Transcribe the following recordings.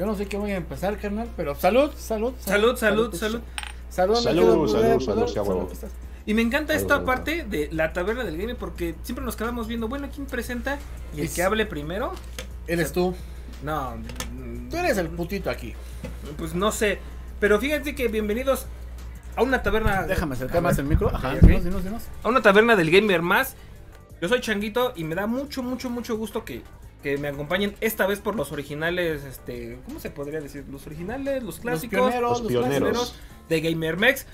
Yo no sé qué voy a empezar, carnal, pero salud, salud. Salud, salud, salud. Salud, Salud, salud, salud. Y me encanta esta parte de la taberna del game porque siempre nos quedamos viendo, bueno, ¿quién presenta? Y el Es- que hable primero. Eres tú. No, Tú eres el putito aquí. pues no sé. Pero fíjense que bienvenidos a una taberna. Déjame acercar más el micro. Ajá, dinos, dinos, dinos. A una taberna del gamer más. Yo soy Changuito y me da mucho, mucho, mucho gusto que, que me acompañen esta vez por los originales, este, ¿cómo se podría decir? Los originales, los clásicos. pioneros, Los pioneros. de GamerMex.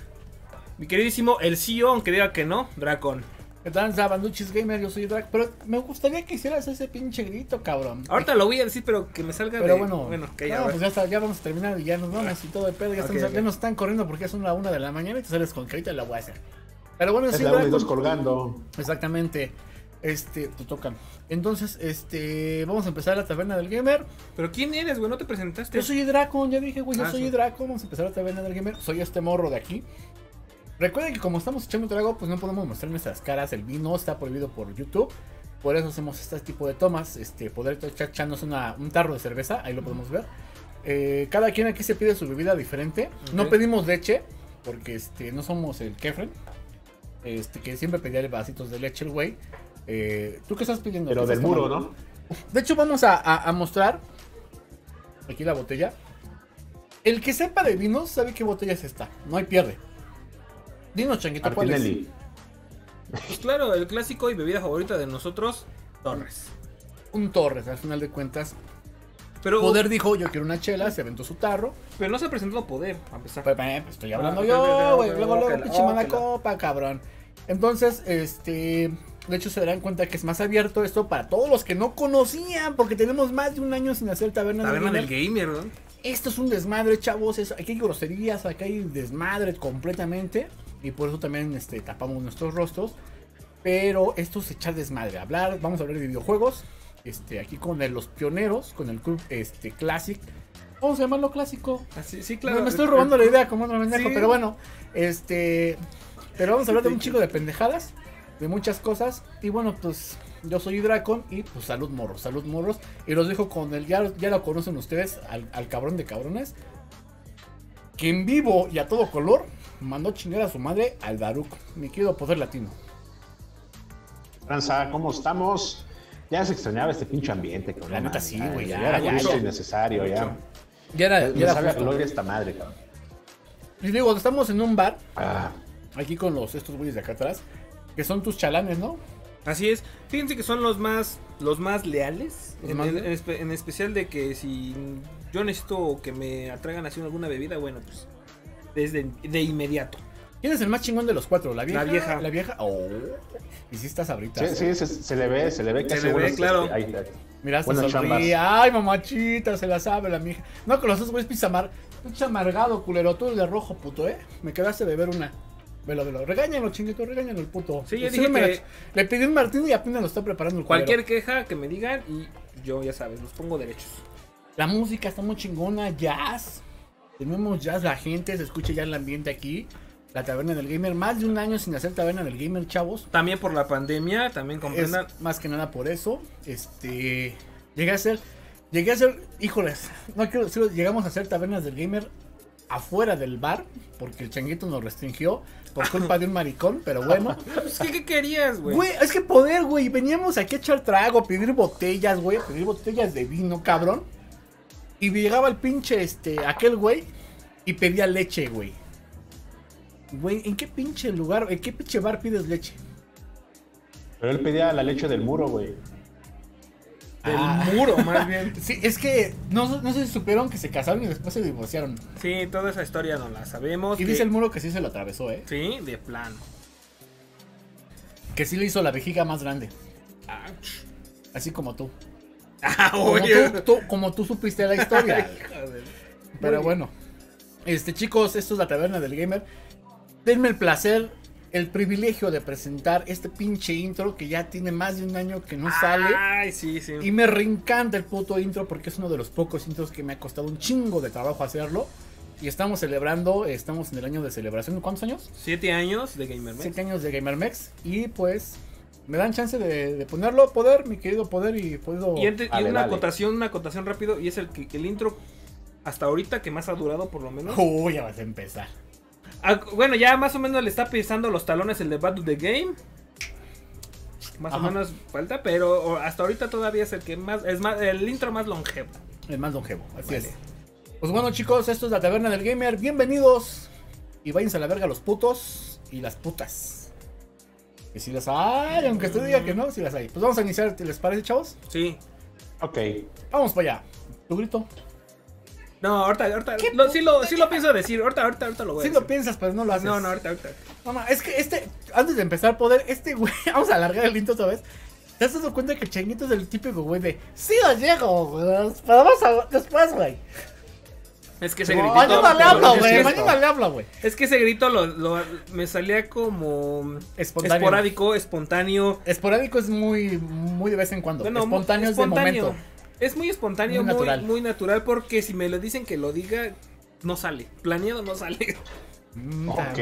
Mi queridísimo El CEO, aunque diga que no, Dracon. ¿Qué tal, Zabanduchis Gamer? Yo soy Drag. Pero me gustaría que hicieras ese pinche grito, cabrón. Ahorita lo voy a decir, pero que me salga Pero de. bueno, bueno, que ya, pues ya, está, ya vamos a terminar y ya nos vamos y todo de pedo. Ya, Ok, estamos- ok. ya nos están corriendo porque son la una de la mañana y te sales con que ahorita la voy a hacer. Pero bueno, Es sí, la una Dracon- dos colgando. Exactamente. Este, te tocan. Entonces, este, vamos a empezar la taberna del gamer. Pero ¿quién eres, güey? ¿No te presentaste? Yo soy Draco, ya dije, güey, yo Ah, soy sí. Draco. Vamos a empezar la taberna del gamer. Soy este morro de aquí. Recuerden que como estamos echando trago, pues no podemos mostrar nuestras caras. El vino está prohibido por YouTube. Por eso hacemos este tipo de tomas. Este, poder echar echarnos una- un tarro de cerveza, ahí lo podemos ver. Eh, cada quien aquí se pide su bebida diferente. No pedimos leche, porque este, no somos el Kefren. Este, que siempre pedía vasitos de leche el güey. Eh, ¿Tú qué estás pidiendo? Pero ¿Qué del muro, tomando? ¿no? De hecho, vamos a, a- a mostrar aquí la botella. El que sepa de vinos sabe qué botella es esta. No hay pierde. Dinos, changuito, ¿cuál es? Pues claro, el clásico y bebida favorita de nosotros, Torres. Un Torres, al final de cuentas. Pero, Poder dijo, yo quiero una chela, se aventó su tarro. pero no se ha presentado Poder, a pesar. Pues, pues, pues, estoy hablando Ah, yo, güey. Luego, luego, pinche mala copa, cabrón. Entonces, este... De hecho, se darán cuenta que es más abierto esto para todos los que no conocían, porque tenemos más de un año sin hacer taberna, Taberna del Gamer. gamer, ¿no? Esto es un desmadre, chavos. es- aquí hay groserías, aquí hay desmadre completamente. Y por eso también este, tapamos nuestros rostros. Pero esto es echar desmadre. Hablar, vamos a hablar de videojuegos. Este, aquí con el- los pioneros, con el club este, Classic. Vamos a llamarlo clásico. Así, sí, Me- claro. me estoy robando la idea como otro pendejo, Sí. pero bueno. Este. Pero vamos a hablar de un chico de pendejadas. De muchas cosas. Y bueno, pues yo soy Dracon. Y pues salud morros, salud morros. Y los dejo con el. Ya, ya lo conocen ustedes. Al, al cabrón de cabrones. Que en vivo y a todo color. Mandó chingar a su madre al Daruk. Mi querido poder latino. Franza, ¿cómo estamos? Ya se extrañaba este pinche ambiente, cabrón. La neta sí, ya, güey, ya, era ya, justo ya. innecesario, ya. Ya era, Me ya era justo. esta madre, cabrón. Y digo, estamos en un bar. Ah, Aquí con los estos güeyes de acá atrás. Que son tus chalanes, ¿no? Así es. Fíjense que son los más los más leales. Los En, más en- leales. en espe- en especial de que si yo necesito que me atraigan así alguna bebida, bueno, pues desde de inmediato. ¿Quién es el más chingón de los cuatro? ¿La vieja? La vieja. La vieja. Oh. Y si estás ahorita. sí, sí, se, se le ve, se le ve que Se le ve, claro. ahí- ahí. Mira, se Buenas sonríe. chambas. Ay, mamachita, se la sabe la mija. No, con los dos güeyes pinche amar. Pinche amargado, culero. Tú el de rojo, puto, ¿eh? Me quedaste de ver una. Velo, velo. Regáñalo, chinguito, regáñalo el puto. Sí, yo dije que- Le pedí un martini y apenas lo está preparando el Cualquier culero. queja que me digan y yo ya sabes, los pongo derechos. La música está muy chingona. Jazz. Tenemos jazz, la gente se escucha ya el ambiente aquí. La taberna del gamer. Más de un año sin hacer taberna del gamer, chavos. También por la pandemia, también Es comprendan. más que nada por eso. Este. Llegué a ser. Llegué a ser. Híjoles. No quiero decirlo. Llegamos a hacer tabernas del gamer afuera del bar. Porque el changuito nos restringió. Por culpa de un maricón. Pero bueno. Pues, ¿qué, qué querías, güey? Güey, es que poder, güey. Veníamos aquí a echar trago, a pedir botellas, güey. a Pedir botellas de vino, cabrón. Y llegaba el pinche, este, aquel güey. Y pedía leche, güey. Güey, ¿en qué pinche lugar, en qué pinche bar pides leche? Pero él pedía la leche del muro, güey. Del Ah. muro, más bien. Sí, es que no, no sé si supieron que se casaron y después se divorciaron. Sí, toda esa historia no la sabemos. Y que- dice el muro que sí se lo atravesó, ¿eh? Sí, de plano. Que sí le hizo la vejiga más grande. Ouch. Así como tú. Ah, Como, tú, tú- como tú supiste la historia. Pero bueno. Este, chicos, esto es la taberna del gamer. Denme el placer, el privilegio de presentar este pinche intro que ya tiene más de un año que no sale. Ay, sí, sí. Y me reencanta el puto intro porque es uno de los pocos intros que me ha costado un chingo de trabajo hacerlo. Y estamos celebrando, estamos en el año de celebración. ¿Cuántos años? Siete años de Gamer Siete años de GamerMex. Y pues me dan chance de, de ponerlo, poder, mi querido poder, y puedo... Y, y Dale, una dale. acotación, una acotación rápido, y es el el intro hasta ahorita que más ha durado por lo menos. Uy, ya vas a empezar. Ah, bueno, ya más o menos le está pisando los talones el de Battle the Game. Más Ajá. o menos falta, pero hasta ahorita todavía es el que más es más el intro más longevo. El más longevo, así Vale. es. Pues bueno, chicos, esto es la taberna del gamer. Bienvenidos. Y váyanse a la verga los putos y las putas. Que si las hay, aunque usted diga que no, si las hay. Pues vamos a iniciar, ¿les parece, chavos? Sí. Ok. Vamos para allá. Tu grito. No, ahorita, ahorita ¿Qué lo- sí lo sí lo pienso decir, ahorita ahorita ahorita lo voy a Si decir. lo piensas, pero no lo haces. No, no, ahorita ahorita. No, es que este, antes de empezar poder, este güey, vamos a alargar el intro otra vez. ¿Te has dado cuenta que el changuito es el típico güey de, sí lo llego, güey, pero vamos a, después, güey. Es que ese No, gritito Mañana le hablo, güey, mañana le hablo, güey. Es que ese grito lo, lo- me salía como Espontáneo. esporádico, espontáneo. Esporádico es muy, muy de vez en cuando. Bueno, espontáneo, es de momento. Es muy espontáneo, Muy muy natural. muy natural porque si me lo dicen que lo diga, no sale. Planeado no sale. Mm, Ok.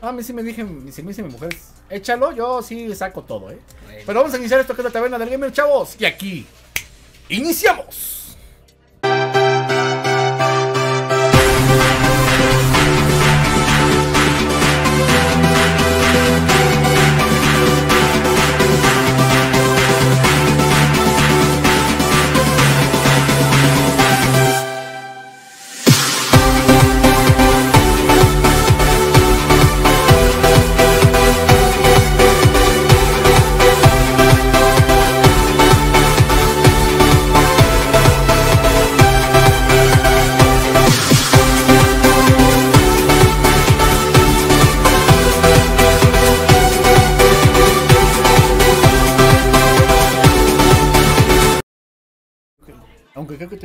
Ah, a mí sí me dije, si me dice mi mujer, échalo, yo sí saco todo, eh. Pero vamos a iniciar esto que es la taberna del gamer, chavos. Y aquí, iniciamos.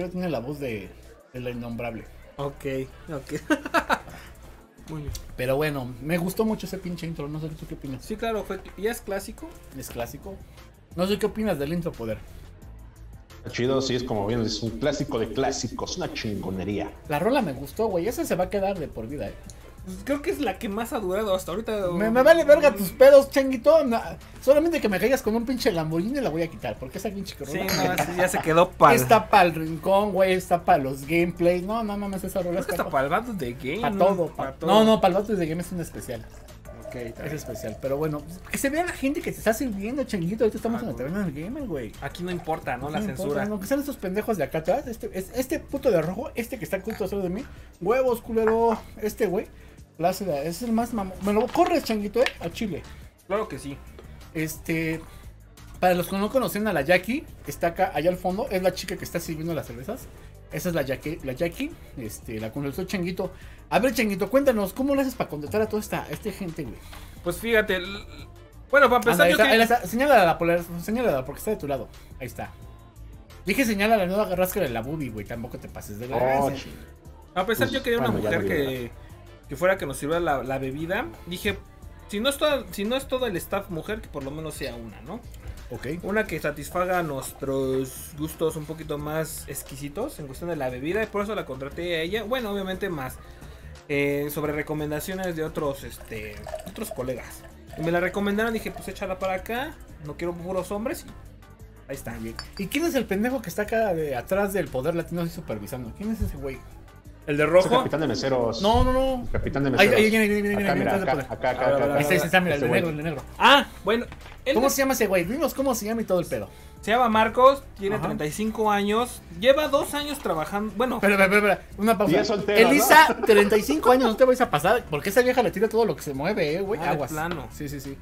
Tiene la voz de, de la innombrable. Ok, ok. Muy bien. Pero bueno, me gustó mucho ese pinche intro, no sé tú qué opinas. Sí, claro, fue, ya es clásico. Es clásico. No sé qué opinas del intro poder. Está chido, sí, es como bien, es un clásico de clásicos, una chingonería. La rola me gustó, güey. Esa se va a quedar de por vida, eh. Creo que es la que más ha durado hasta ahorita. Me, me vale verga tus pedos, changuito. No, solamente que me caigas con un pinche Lamborghini la voy a quitar. Porque esa pinche Sí, rola. no, sí, ya se quedó para. Está para el rincón, güey. Está para los gameplays. No, no mames, esa rola que está está para el Battle de Game. para ¿no? todo, Pa' pa- No, no, para el vato de game es un especial. Ok, Es especial. Pero bueno, que se vea la gente que te está sirviendo, changuito. Ahorita estamos Ah, en la taberna del gamer, güey. Aquí no importa, ¿no? La No censura. importa, Aunque sean estos pendejos de acá atrás, este, es- este puto de rojo, este que está justo atrás de mí, huevos, culero, este güey, Plácida, es el más mamón. Me lo corres, changuito, eh, a Chile. Claro que sí. Este, para los que no conocen a la Jackie, está acá, allá al fondo, es la chica que está sirviendo las cervezas. Esa es la Jackie, la Jackie, este, la contrató Changuito. A ver, Changuito, cuéntanos, ¿cómo le haces para contratar a toda esta, a esta gente, güey? Pues fíjate. Bueno, para Anda, empezar, ahí yo está, que- está, señala la polar, señala porque está de tu lado. Ahí está. Dije señala la nueva rasca de la boobie, güey, tampoco te pases de la Oh, A pesar Pues, yo quería una bueno, mujer que, que fuera que nos sirviera la, la bebida. Dije, si no, es toda- si no es todo el staff mujer, que por lo menos sea una, ¿no? Ok. Una que satisfaga nuestros gustos un poquito más exquisitos en cuestión de la bebida. Y por eso la contraté a ella. Bueno, obviamente más eh, sobre recomendaciones de otros, este, otros colegas. Y me la recomendaron, dije, pues échala para acá. No quiero puros hombres. Y ahí está. ¿Y quién es el pendejo que está acá de atrás del poder latino así supervisando? ¿Quién es ese güey? El de Es el rojo. capitán de meseros. No, no, no. El capitán de meseros. ahí viene, viene, viene, acá, mira, acá, acá, acá, A ver, a acá, ver, Ahí está, ahí está, mira, el Este de negro, el de negro. Ah, bueno. ¿Cómo se llama ese güey? Dinos cómo se llama y todo el pedo. Se llama Marcos, tiene Ajá. 35 años, lleva dos años trabajando, bueno, Espera, espera, espera, una pausa. soltero, ¿no? Elisa, 35 años, no te vais a pasar, porque esa vieja le tira todo lo que se mueve, eh, güey. Ah, Aguas. plano. Sí, sí, sí.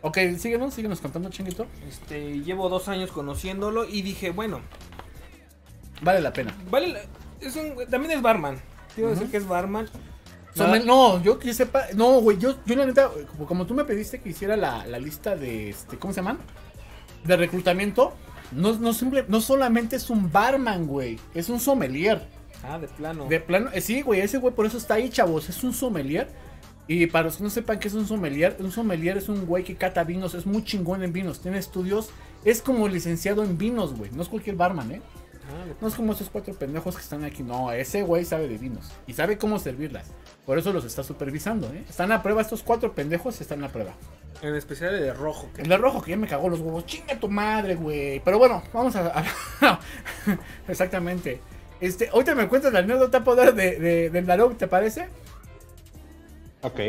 Ok, síguenos, síguenos contando, chinguito. este, llevo dos años conociéndolo y dije, bueno, Vale la pena. vale, la- es un, también es barman, quiero decir Ujú. que es barman. No, yo que sepa. No, güey, yo, yo la neta, como, como tú me pediste que hiciera la, la lista de este, ¿cómo se llaman? De reclutamiento. No, no, simple, no solamente es un barman, güey. Es un sommelier. Ah, de plano. De plano, eh, sí, güey, ese güey por eso está ahí, chavos. Es un sommelier. Y para los que no sepan qué es un sommelier, un sommelier es un güey que cata vinos, es muy chingón en vinos, tiene estudios, es como licenciado en vinos, güey. No es cualquier barman, ¿eh? No es como esos cuatro pendejos que están aquí. No, ese güey sabe de vinos y sabe cómo servirlas. Por eso los está supervisando, ¿eh? Están a prueba, estos cuatro pendejos están a prueba. En especial el de rojo. que- El de rojo que ya me cagó los huevos. Chinga tu madre, güey. Pero bueno, vamos a. Exactamente. Este, ahorita me cuentas la anécdota poder de, de, del ¿te parece? Ok.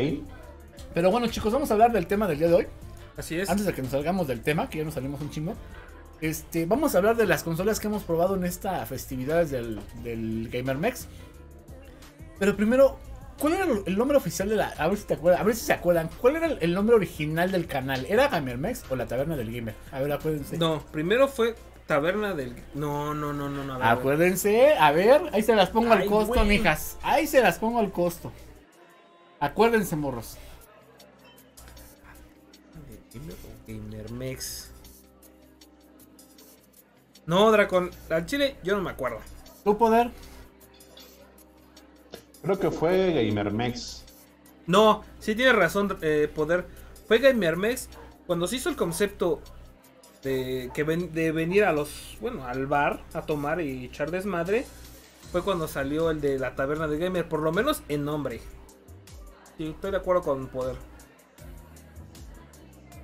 Pero bueno, chicos, vamos a hablar del tema del día de hoy. Así es. Antes de que nos salgamos del tema, que ya nos salimos un chingo. Este, vamos a hablar de las consolas que hemos probado en esta festividades del, del Gamer Mex. Pero primero, ¿cuál era el nombre oficial de la. A ver si te acuerdas, a ver si se acuerdan. ¿Cuál era el nombre original del canal? ¿Era Gamer Mex o la Taberna del Gamer? A ver, acuérdense. No, primero fue Taberna del. No, no, no, no, no. a ver, Acuérdense, a ver, ahí se las pongo al costo, güey. mijas. Ahí se las pongo al costo. Acuérdense, morros. Gamer Gamermex. No, Dracon. Al chile, yo no me acuerdo. ¿Tu poder? Creo que fue GamerMex. No, sí tienes razón, eh, Poder. Fue Gamermex cuando se hizo el concepto de, que ven- de venir a los. Bueno, al bar a tomar y echar desmadre. Fue cuando salió el de la taberna de Gamer, por lo menos en nombre. Sí, estoy de acuerdo con Poder.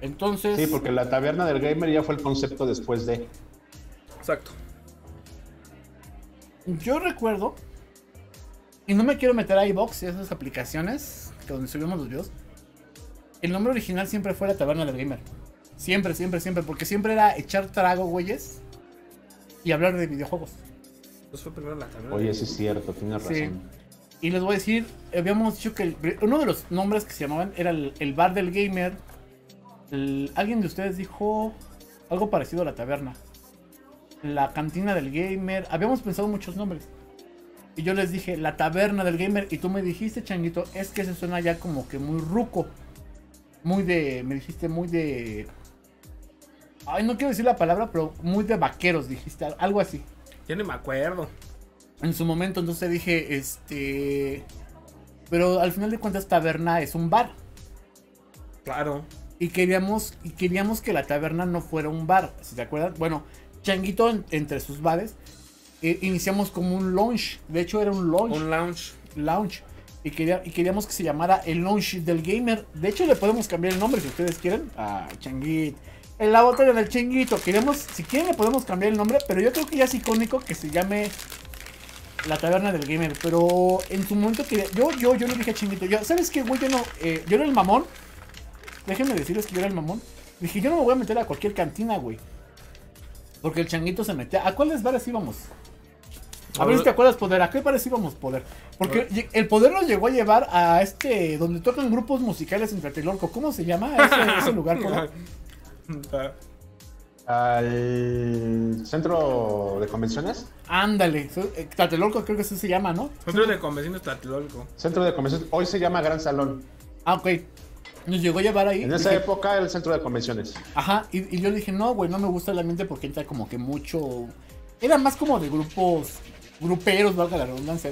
Entonces. Sí, porque la taberna del gamer ya fue el concepto después de. Exacto. Yo recuerdo. Y no me quiero meter a iBox y esas aplicaciones que donde subimos los videos. El nombre original siempre fue la taberna del gamer. Siempre, siempre, siempre. Porque siempre era echar trago, güeyes. Y hablar de videojuegos. Pues fue primero la taberna. Oye, sí es cierto, tienes Sí. razón. Y les voy a decir, habíamos dicho que el- uno de los nombres que se llamaban era el, el bar del gamer. El- alguien de ustedes dijo algo parecido a la taberna. La cantina del gamer. Habíamos pensado muchos nombres. Y yo les dije, la taberna del gamer. Y tú me dijiste, changuito, es que se suena ya como que muy ruco. Muy de, me dijiste, muy de... Ay, no quiero decir la palabra, pero muy de vaqueros, dijiste, algo así Ya ni me acuerdo. en su momento, entonces dije, este. Pero al final de cuentas, taberna es un bar. Claro. Y queríamos, y queríamos que la taberna no fuera un bar. Si te acuerdan, bueno, Changuito en- entre sus bares. eh, iniciamos como un lounge. De hecho, era un lounge. Un lounge. lounge. Y, quería, y queríamos que se llamara el lounge del gamer. De hecho, le podemos cambiar el nombre si ustedes quieren. A Changuito. En la botella del Changuito. Queremos, si quieren, le podemos cambiar el nombre. Pero yo creo que ya es icónico que se llame la taberna del gamer. Pero en su momento que yo, yo, yo le dije a Changuito, yo, ¿sabes qué, güey? Yo no, eh, yo era el mamón. Déjenme decirles que yo era el mamón. Dije, yo no me voy a meter a cualquier cantina, güey. Porque el changuito se metía. ¿A cuáles bares íbamos? A ver si te acuerdas, Poder. ¿A qué bares íbamos, Poder? Porque el Poder nos llegó a llevar a este. donde tocan grupos musicales en Tlatelolco. ¿Cómo se llama ese, ese lugar, Poder? Al centro de convenciones. Ándale. eh, Tlatelolco creo que así se llama, ¿no? Centro de convenciones Tlatelolco. Centro de convenciones. Hoy se llama Gran Salón. Ah, ok. Nos llegó a llevar ahí. En esa Dije, época era el centro de convenciones. Ajá, y, y yo le dije, no, güey, no me gusta el ambiente porque entra como que mucho. Era más como de grupos, gruperos, valga la redundancia.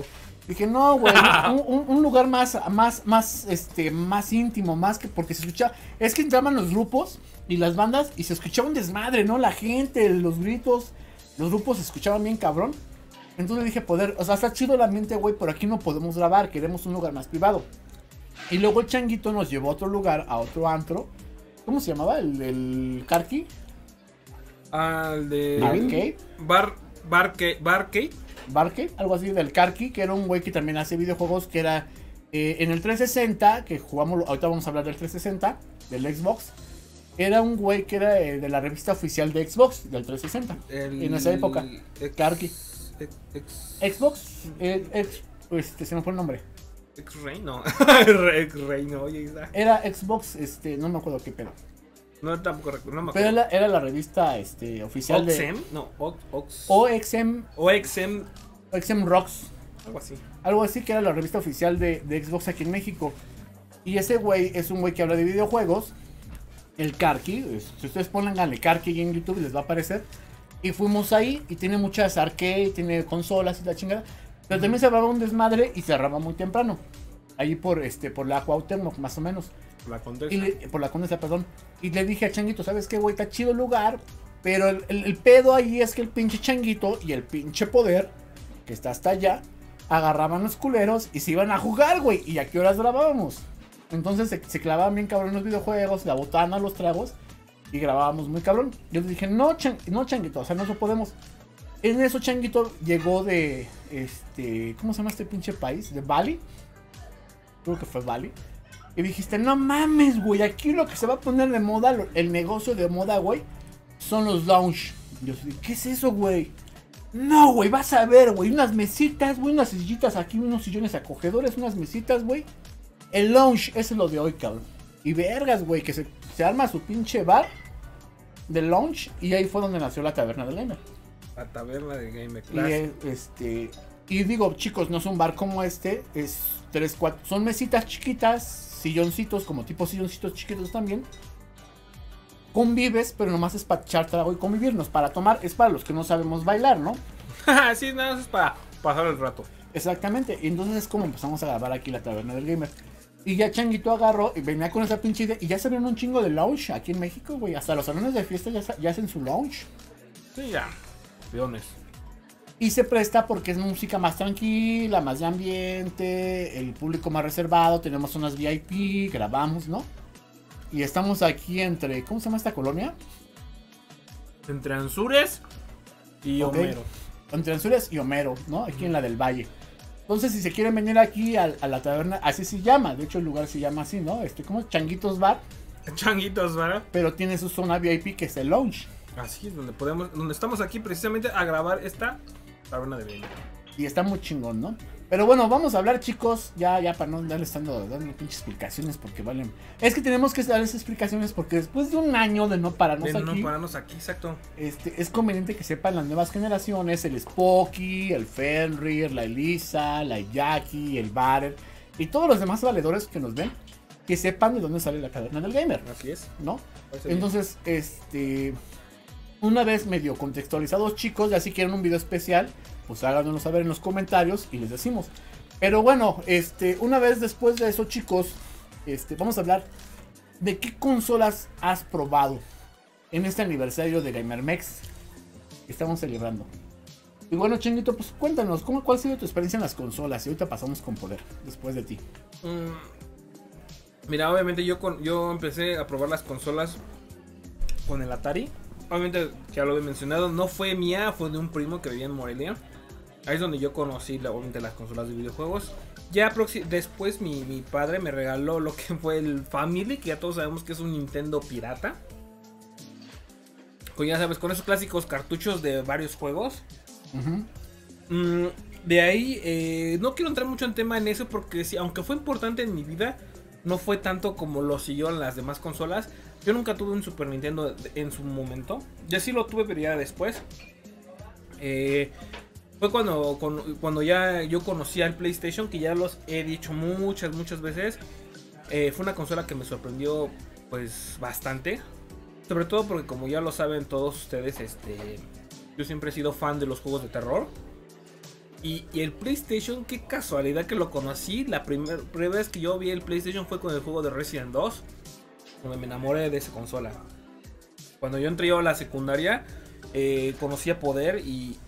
Dije, no, güey, un, un- un lugar más, más, más, este, más íntimo, más que porque se escucha. Es que entraban los grupos y las bandas y se escuchaba un desmadre, ¿no? La gente, los gritos, los grupos se escuchaban bien cabrón. Entonces dije, poder, o sea, está chido el ambiente, güey, pero aquí no podemos grabar, queremos un lugar más privado. Y luego el changuito nos llevó a otro lugar, a otro antro. ¿Cómo se llamaba? El, el Karki. Al de. Arcade. Bar. Barcade. Barcade. Barque, algo así del Karki, que era un güey que también hace videojuegos, que era eh, en el 360, que jugamos, ahorita vamos a hablar del 360, del Xbox. Era un güey que era eh, de la revista oficial de Xbox, del 360. El- En esa época. Ex- Karki. ex- Xbox, eh, ex- este, se me fue el nombre. X-Ray, no. X-Ray, no, oye, Isa. Era Xbox, este, no me acuerdo qué pedo. No, tampoco recuerdo, no me Pero acuerdo. era, era la revista este, oficial de Oxem, no, Ox, Ox. OXM, OXM, OXM Rocks. algo así. Algo así que era la revista oficial de, de Xbox aquí en México. Y ese güey es un güey que habla de videojuegos. El Karki. Si ustedes pónganle Karki en YouTube les va a aparecer. Y fuimos ahí y tiene muchas arcade, tiene consolas y la chingada. Pero también se cerraba un desmadre y cerraba muy temprano. Ahí por este por la Cuauhtémoc más o menos. La condesa. Y le- por la condesa, perdón. Y le dije a Changuito, ¿sabes qué, güey? Está chido el lugar. Pero el, el- el pedo ahí es que el pinche Changuito y el pinche poder, que está hasta allá, agarraban los culeros y se iban a jugar, güey. ¿Y a qué horas grabábamos? Entonces se, se clavaban bien cabrón los videojuegos, la botana, los tragos. Y grabábamos muy cabrón. Yo le dije, no, chan- no Changuito, o sea, no eso podemos. En eso Changuito llegó de, este, ¿cómo se llama este pinche país? ¿De Bali? Creo que fue Bali. Y dijiste, no mames, güey, aquí lo que se va a poner de moda, el negocio de moda, güey, son los lounge. Yo así, ¿qué es eso, güey? No, güey, vas a ver, güey, unas mesitas, güey, unas sillitas aquí, unos sillones acogedores, unas mesitas, güey. El lounge, ese es lo de hoy, cabrón. Y vergas, güey, que se, se arma su pinche bar de lounge y ahí fue donde nació la taberna del gamer. La taberna de Game Y, Class. eh, este, y digo, chicos, no es un bar como este, es tres, cuatro, son mesitas chiquitas, silloncitos, como tipo silloncitos chiquitos también. Convives, pero nomás es para echar trago y convivirnos. Para tomar es para los que no sabemos bailar, ¿no? sí, nada más es para pasar el rato. Exactamente. Y entonces es como empezamos a grabar aquí la taberna del gamer. Y ya Changuito agarró y venía con esa pinche idea. Y ya se ven un chingo de lounge aquí en México, güey. Hasta los salones de fiesta ya, ya hacen su lounge. Sí, ya. Peones. Y se presta porque es música más tranquila, más de ambiente, el público más reservado, tenemos zonas VIP, grabamos, ¿no? Y estamos aquí entre, ¿cómo se llama esta colonia? Entre Anzures y. Homero. Entre Anzures y Homero, ¿no? Aquí en la del Valle. Entonces, si se quieren venir aquí a, a la taberna, así se llama, de hecho el lugar se llama así, ¿no? Este, como Changuitos Bar, Changuitos, ¿verdad? pero tiene su zona VIP que es el lounge. Así es donde podemos, donde estamos aquí precisamente a grabar esta taberna de Game. Y está muy chingón, ¿no? Pero bueno, vamos a hablar, chicos. Ya, ya, para no darles dando, dando pinches explicaciones porque valen. Es que tenemos que darles explicaciones porque después de un año de no pararnos De no aquí, pararnos aquí, exacto. este, es conveniente que sepan las nuevas generaciones: el Spocky, el Fenrir, la Elisa, la Jackie, el Barer y todos los demás valedores que nos ven, que sepan de dónde sale la cadena del gamer, Así es. ¿no? Entonces, este. Una vez medio contextualizados, chicos, ya si quieren un video especial, pues háganoslo saber en los comentarios y les decimos. Pero bueno, este, una vez después de eso, chicos, este, vamos a hablar de qué consolas has probado en este aniversario de GamerMex que estamos celebrando. Y bueno, Chinguito, pues cuéntanos, ¿cómo, ¿cuál ha sido tu experiencia en las consolas? Y ahorita pasamos con poder, después de ti. Mm, Mira, obviamente yo con, yo empecé a probar las consolas con el Atari. Obviamente, ya lo he mencionado, no fue mía, fue de un primo que vivía en Morelia. Ahí es donde yo conocí la- obviamente las consolas de videojuegos. Ya después mi, mi padre me regaló lo que fue el Family, que ya todos sabemos que es un Nintendo pirata. Con ya sabes, con esos clásicos cartuchos de varios juegos. Mm, de ahí, eh, no quiero entrar mucho en tema en eso porque sí, aunque fue importante en mi vida, no fue tanto como lo siguió en las demás consolas. Yo nunca tuve un Super Nintendo en su momento. Ya sí lo tuve, pero ya después. Eh, fue cuando, cuando ya yo conocía el PlayStation, que ya los he dicho muchas, muchas veces. Eh, fue una consola que me sorprendió pues bastante. Sobre todo porque como ya lo saben todos ustedes, este, yo siempre he sido fan de los juegos de terror. Y, el PlayStation, qué casualidad que lo conocí. La primer- primera vez que yo vi el PlayStation fue con el juego de Resident 2. Me enamoré de esa consola. Cuando yo entré a la secundaria, eh, conocí a Poder y,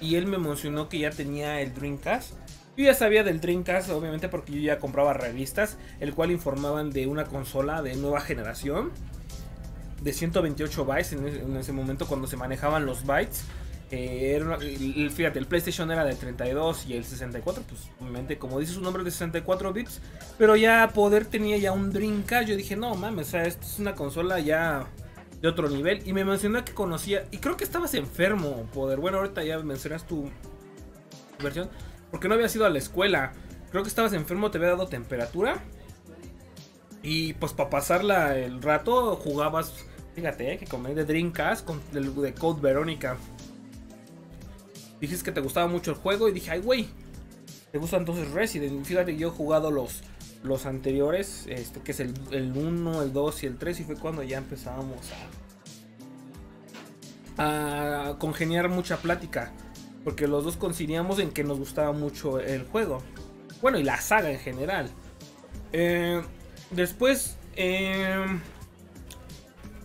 y él me mencionó que ya tenía el Dreamcast. Yo ya sabía del Dreamcast, obviamente, porque yo ya compraba revistas, el cual informaban de una consola de nueva generación. De 128 bytes en ese momento cuando se manejaban los bytes. Fíjate, el PlayStation era de 32 y el 64, pues obviamente como dice su nombre de 64 bits, pero ya Poder tenía ya un Dreamcast, yo dije, no mames, o sea, esto es una consola ya de otro nivel, y me mencionó que conocía, y creo que estabas enfermo, Poder, bueno, ahorita ya mencionas tu versión, porque no habías ido a la escuela, creo que estabas enfermo, te había dado temperatura, y pues para pasarla el rato jugabas, fíjate, eh, que comí de Dreamcast con el de Code Verónica. Dijiste que te gustaba mucho el juego y dije, ay, güey, te gusta entonces Resident. Fíjate, yo he jugado los, los anteriores, este, que es el, el 1, el 2 y el 3, y fue cuando ya empezábamos a, a congeniar mucha plática. Porque los dos coincidíamos en que nos gustaba mucho el juego. Bueno, y la saga en general. Eh, después, eh,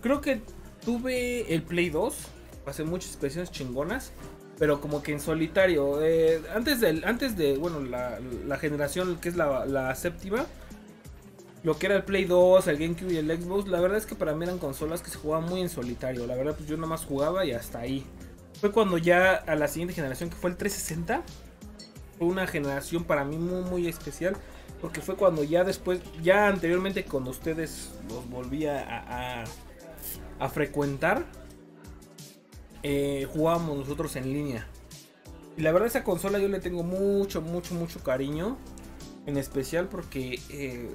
creo que tuve el Play 2. Pasé muchas expresiones chingonas. Pero como que en solitario. eh, antes, del, antes de, bueno, la, la generación que es la, la séptima. Lo que era el Play 2, el GameCube y el Xbox. La verdad es que para mí eran consolas que se jugaban muy en solitario. La verdad, pues yo nada más jugaba y hasta ahí. Fue cuando ya a la siguiente generación, que fue el 360. fue una generación para mí muy, muy especial. Porque fue cuando ya después, ya anteriormente cuando ustedes los volvía a, a, a frecuentar, eh, jugábamos nosotros en línea. Y la verdad esa consola yo le tengo mucho, mucho, mucho cariño. En especial porque eh,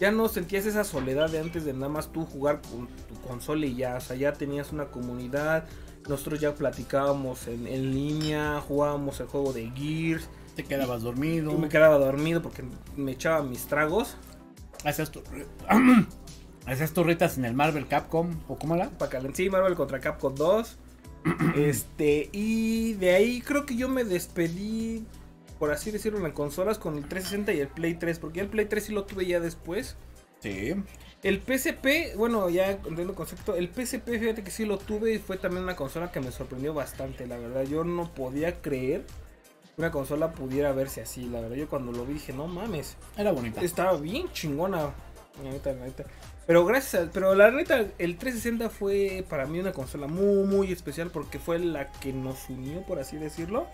ya no sentías esa soledad de antes de nada más tú jugar con tu consola y ya. O sea, ya tenías una comunidad. Nosotros ya platicábamos en, en línea, jugábamos el juego de Gears. Te quedabas dormido. Yo me quedaba dormido porque me echaba mis tragos. Hacías, tu... Hacías turritas en el Marvel Capcom. ¿O cómo la? Para calentar. Sí, Marvel contra Capcom 2. este, y de ahí creo que yo me despedí, por así decirlo, en consolas con el 360 y el Play 3. Porque el Play 3 sí lo tuve ya después. Sí. El PSP, bueno, ya entendiendo el concepto, el PSP, fíjate que sí lo tuve y fue también una consola que me sorprendió bastante, la verdad. Yo no podía creer que una consola pudiera verse así, la verdad. Yo cuando lo vi dije, no mames. Era bonita. Estaba bien chingona. La neta, la neta. Pero gracias, a, pero la neta, el 360 fue para mí una consola muy, muy especial porque fue la que nos unió, por así decirlo.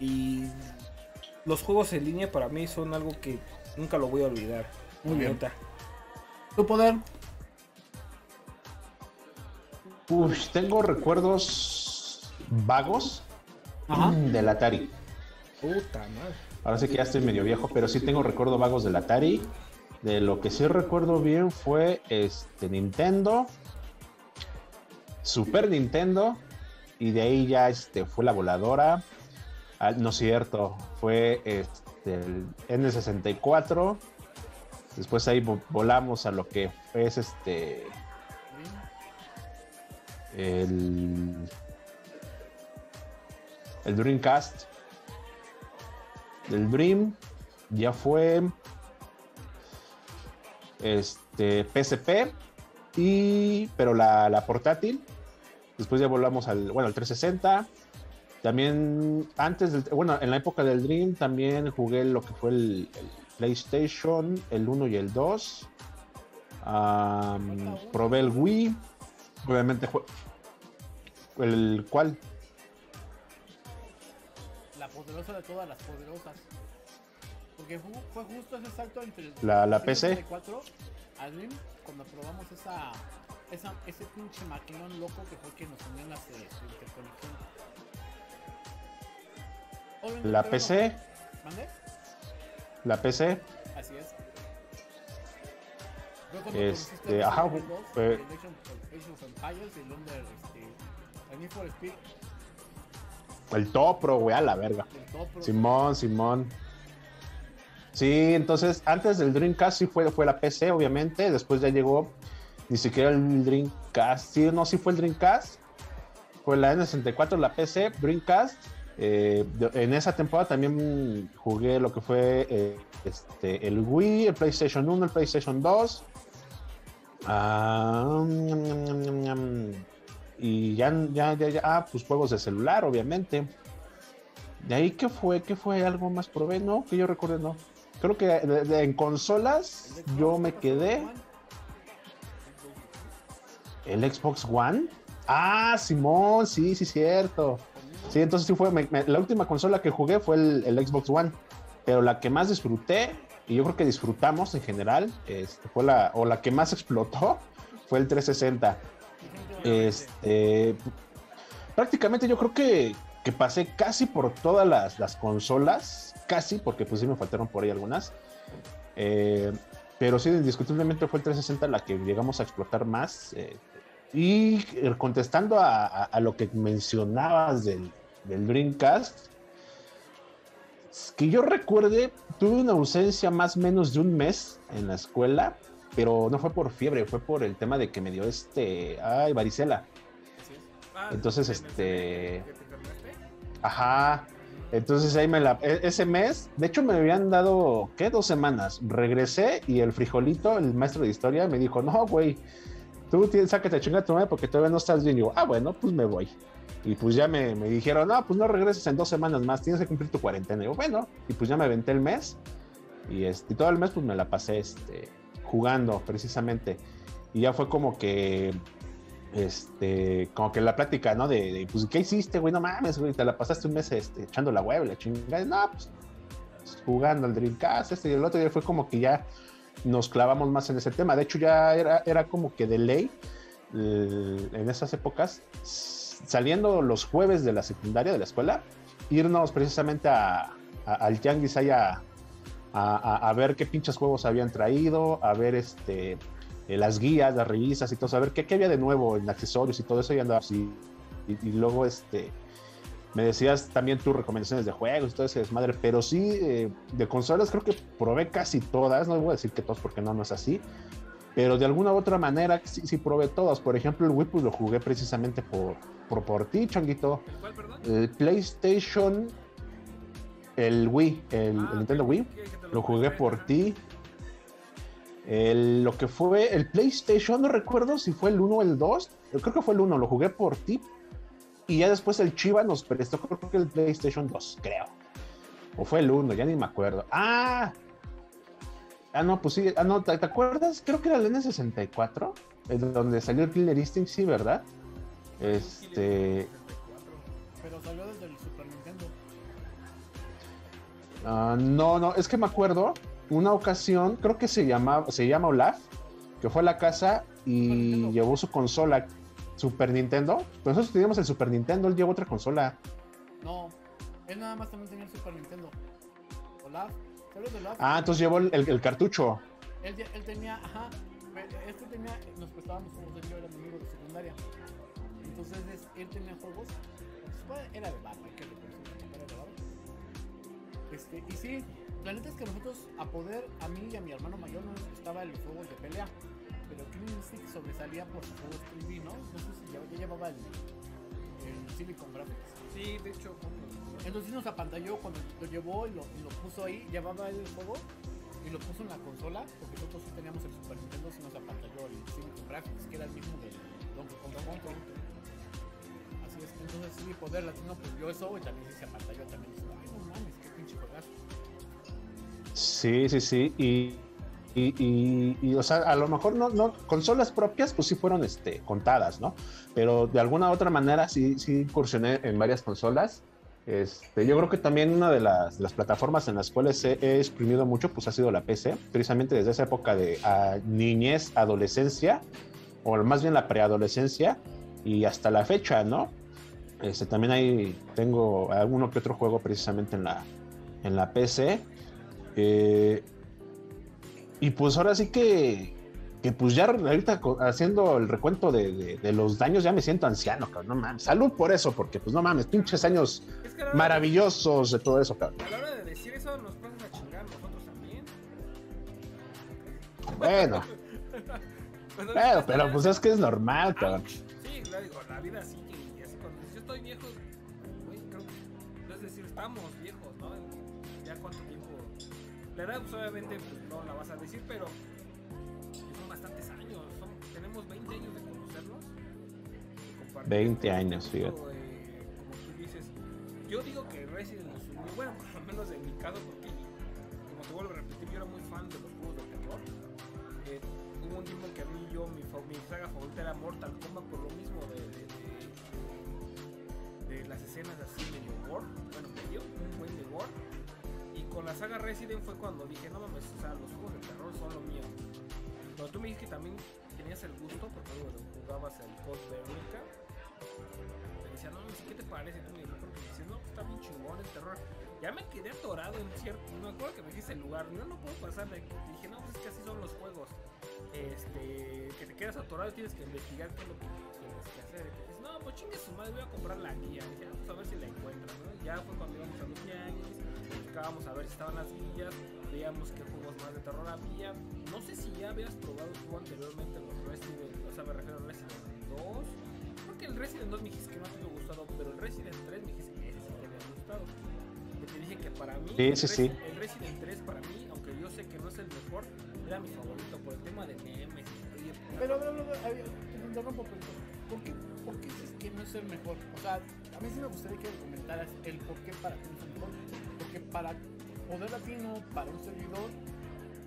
Y los juegos en línea para mí son algo que nunca lo voy a olvidar. Muy bien. Neta. ¿Tu poder? Uy, tengo recuerdos vagos Ajá. del Atari. Puta madre. Ahora sí que ya estoy medio viejo, pero sí tengo recuerdos vagos del Atari. De lo que sí recuerdo bien fue este Nintendo, Super Nintendo, y de ahí ya este, fue la voladora. Ah, no es cierto, fue este, el N64. Después ahí vo- volamos a lo que es este. El. El Dreamcast. Del Dream ya fue. Este. PSP. Y. Pero la, la portátil. Después ya volvamos al. Bueno, al 360. También. Antes del. Bueno, en la época del Dream también jugué lo que fue el, el PlayStation. El 1 y el 2. Am, probé el Wii. Obviamente el cual La poderosa de todas las poderosas. Porque fu- fue justo ese salto entre el La- la el PC. 64 al Dream cuando probamos esa, esa, ese pinche maquinón loco que fue que nos unió eh, su interconexión. La PC, ¿Mande? la PC, Así es. Este, conociste ajá, 2, fue- el Age of- el Empires y el Under, este, el Need for Speed, el Topro, güey, a la verga. el Simón, Simón. Sí, entonces antes del Dreamcast sí fue, fue la PC, obviamente. Después ya llegó ni siquiera el Dreamcast. Sí, no, sí fue el Dreamcast. Fue la N64, la PC, Dreamcast. Eh, en esa temporada también jugué lo que fue eh, este, el Wii, el PlayStation 1, el PlayStation 2. Ah, ñam, ñam, ñam. y ya, ya, ya, ya, ah, pues juegos de celular, obviamente. De ahí, ¿qué fue? ¿Qué fue? ¿Algo más probé? No, que yo recuerde, no. Creo que en consolas yo me quedé. ¿El Xbox One? Ah, Simón, sí, sí, cierto. Sí, entonces sí fue. la última consola que jugué fue el, el Xbox One. Pero la que más disfruté, y yo creo que disfrutamos en general, este, fue la, o la que más explotó, fue el 360. Este, prácticamente yo creo que, que pasé casi por todas las, las consolas, casi, porque pues sí me faltaron por ahí algunas. Eh, pero sí, indiscutiblemente fue el 360 la que llegamos a explotar más. eh, y eh, contestando a, a- a lo que mencionabas del, del Dreamcast, que yo recuerde, tuve una ausencia más o menos de un mes en la escuela, pero no fue por fiebre, fue por el tema de que me dio este, ay, varicela. Entonces, este- Ajá. Entonces ahí me la. e- Ese mes, de hecho, me habían dado, ¿qué? Dos semanas. Regresé y el frijolito, el maestro de historia, me dijo: No, güey, tú tienes, sácate a chingar a tu madre porque todavía no estás bien. Y yo, ah, bueno, pues me voy. Y pues ya me, me dijeron: No, pues no regreses en dos semanas más, tienes que cumplir tu cuarentena. Y yo, bueno, y pues ya me aventé el mes. Y, este, todo el mes, pues me la pasé este, jugando, precisamente. Y ya fue como que este, como que la plática, ¿no? De, pues, ¿qué hiciste, güey? No mames, güey, te la pasaste un mes este, echando la web, la chingada. No, pues, jugando al Dreamcast, este y el otro día fue como que ya nos clavamos más en ese tema. De hecho, ya era, era como que de ley eh, en esas épocas, saliendo los jueves de la secundaria, de la escuela, irnos precisamente a, a- al Tianguis ahí a, a- a ver qué pinches juegos habían traído, a ver este eh, las guías, las revistas y todo, a ver qué, qué había de nuevo en accesorios y todo eso y andaba así. Y, y luego este me decías también tus recomendaciones de juegos y todo ese desmadre, pero sí eh, de consolas creo que probé casi todas, no voy a decir que todas porque no, no es así, pero de alguna u otra manera sí, sí probé todas. Por ejemplo, el Wii pues lo jugué precisamente por, por, por ti, Changuito. ¿El cuál, perdón? El PlayStation, el Wii, el, el Ah, Nintendo Wii, lo jugué por ti. El- lo que fue el PlayStation, no recuerdo si fue el 1 o el 2. Yo creo que fue el 1, lo jugué por ti. Y ya después el Chiva nos prestó, creo que el PlayStation 2, creo. O fue el 1, ya ni me acuerdo. ¡Ah! Ah, no, pues sí. Ah, no, ¿te, te acuerdas? Creo que era el N64, en donde salió el Killer Instinct, sí, ¿verdad? Este. Pero salió desde el Super Nintendo. Ah, no, no, es que me acuerdo una ocasión, creo que se llamaba, se llama Olaf, que fue a la casa y llevó su consola Super Nintendo. Pero nosotros teníamos el Super Nintendo, él llevó otra consola. No, él nada más también tenía el Super Nintendo. Olaf, ¿sabes de Olaf? Ah, entonces llevó el, el- el cartucho. Él, él tenía, ajá, este tenía, nos prestábamos juegos, él yo éramos amigos de secundaria. Entonces es- él tenía juegos, pues, era de hay que era de barba. Este, y sí, la neta es que nosotros, a poder, a mí y a mi hermano mayor no nos gustaba el juego de pelea. Pero Killing Instinct sobresalía por sus juegos 3D, ¿no? No sé si ya, ya llevaba el, el Silicon Graphics. Sí, de hecho, Entonces nos apantalló cuando lo llevó y lo, y lo puso ahí, llevaba el juego y lo puso en la consola, porque nosotros sí teníamos el Super Nintendo, sí nos apantalló el Silicon Graphics, que era el mismo del Donkey Kong Country. Así es, entonces sí, poder latino, pues yo eso y también sí se apantalló también. Dice, Ay, no mames, qué pinche juegazo. Sí, sí, sí. Y, y, y- y, o sea, a lo mejor no, no, consolas propias, pues sí fueron este, contadas, ¿no? Pero de alguna u otra manera sí, sí incursioné en varias consolas. Este, yo creo que también una de las, de las plataformas en las cuales he, he exprimido mucho, pues ha sido la PC, precisamente desde esa época de ah, niñez, adolescencia, o más bien la preadolescencia, y hasta la fecha, ¿no? Este, también ahí tengo alguno que otro juego precisamente en la, en la PC. Eh, y pues ahora sí que, que pues ya ahorita haciendo el recuento de, de- de los daños ya me siento anciano, cabrón, no mames. Salud por eso, porque pues no mames, pinches años Es que maravillosos de todo eso, cabrón. A la hora de decir eso, nos pasas a chingar nosotros también. Bueno, Bueno, pero, pero pues es que es normal, cabrón. Ouch. Sí, la, digo, la vida sigue y así yo estoy viejo, güey, creo que, es decir, estamos la edad pues obviamente pues, no la vas a decir, pero son bastantes años, son, tenemos 20 años de conocernos. de compartir 20 este años, fíjate. eh, como tú dices, yo digo que Resident Evil, bueno, por lo menos en mi caso, porque como te vuelvo a repetir, yo era muy fan de los juegos de terror. Eh, hubo un tiempo que a mí yo, mi, mi saga favorita era Mortal Kombat por lo mismo de, de, de- de las escenas así medio gore, bueno, medio, un buen de gore. Y con la saga Resident fue cuando dije, no mames, o sea, los juegos de terror son lo mío. Cuando tú me dijiste que también tenías el gusto, porque bueno, jugabas el Code Veronica, te decía, no, ¿qué te parece? Tú me me decías, no, está bien chingón el terror. Ya me quedé atorado en cierto. No me acuerdo que me dijiste el lugar. Yo no puedo pasar de. Dije, no, pues es que así son los juegos. Este. Que te quedas atorado y tienes que investigar qué es lo que tienes que hacer. Y dices, no, pues chingue su madre, voy a comprar la guía. Dije, vamos a ver si la encuentran, ¿no? Y Ya fue cuando íbamos a los tianguis. Buscábamos a ver si estaban las guías. Veíamos qué juegos más de terror había. No sé si ya habías probado tú anteriormente los Resident. O sea, me refiero a Resident 2. Porque el Resident 2 me dijiste que no te había gustado, pero el Resident 3 me dijiste que ese sí te había gustado. Te dije que para mí, Sí, el, sí, sí. Resi- el Resident 3 para mí, aunque yo sé que no es el mejor, era mi favorito por el tema de memes. Pero, pero, pero, ver, te interrumpo, pero ¿por qué, ¿por qué dices que no es el mejor? O sea, a mí sí me gustaría que me comentaras el por qué para ti no es el mejor. Porque para poder latino, para un servidor,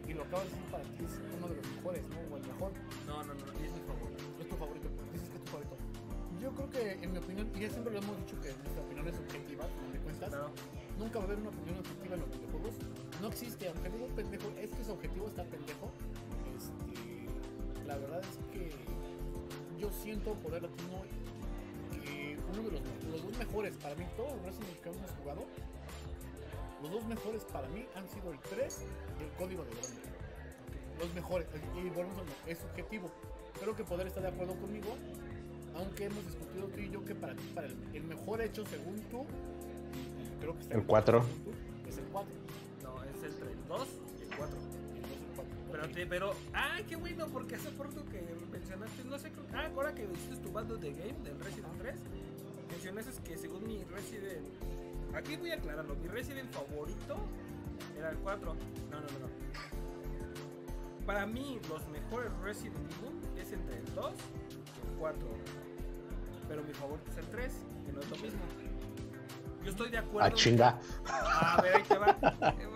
y lo acabas de decir para ti es uno de los mejores, ¿no? O el mejor. no, no, no, es mi favorito. Es tu favorito, dices que es tu favorito yo creo que en mi opinión, y ya siempre lo hemos dicho que nuestra opinión es objetiva, al final de cuentas, Claro. nunca va a haber una opinión objetiva en los videojuegos. No existe, aunque digo pendejo, es que su objetivo está pendejo. Este, la verdad es que yo siento poder latino que uno de los, los dos mejores para mí, todos los Evil que hemos jugado, los dos mejores para mí han sido el 3 y el código de Verónica. Los mejores, y volvemos a es subjetivo. Creo que poder estar de acuerdo conmigo, aunque hemos discutido tú y yo que para ti, para el, el mejor hecho según tú, creo que está El bien, cuatro. según tú, es el 4. No, es el 2 Pero, te- pero, qué bueno, porque hace poco que mencionaste, no sé, ah, ahora que hiciste tu bando de game del Resident 3, mencionaste que según mi Resident, aquí voy a aclararlo, mi Resident favorito era el 4. No, no, no, no. Para mí, los mejores Resident Evil es entre el 2 y el 4. Pero mi favorito es el 3, que no es lo mismo. Yo estoy de acuerdo. Ah, chinga. A ver, ahí te va.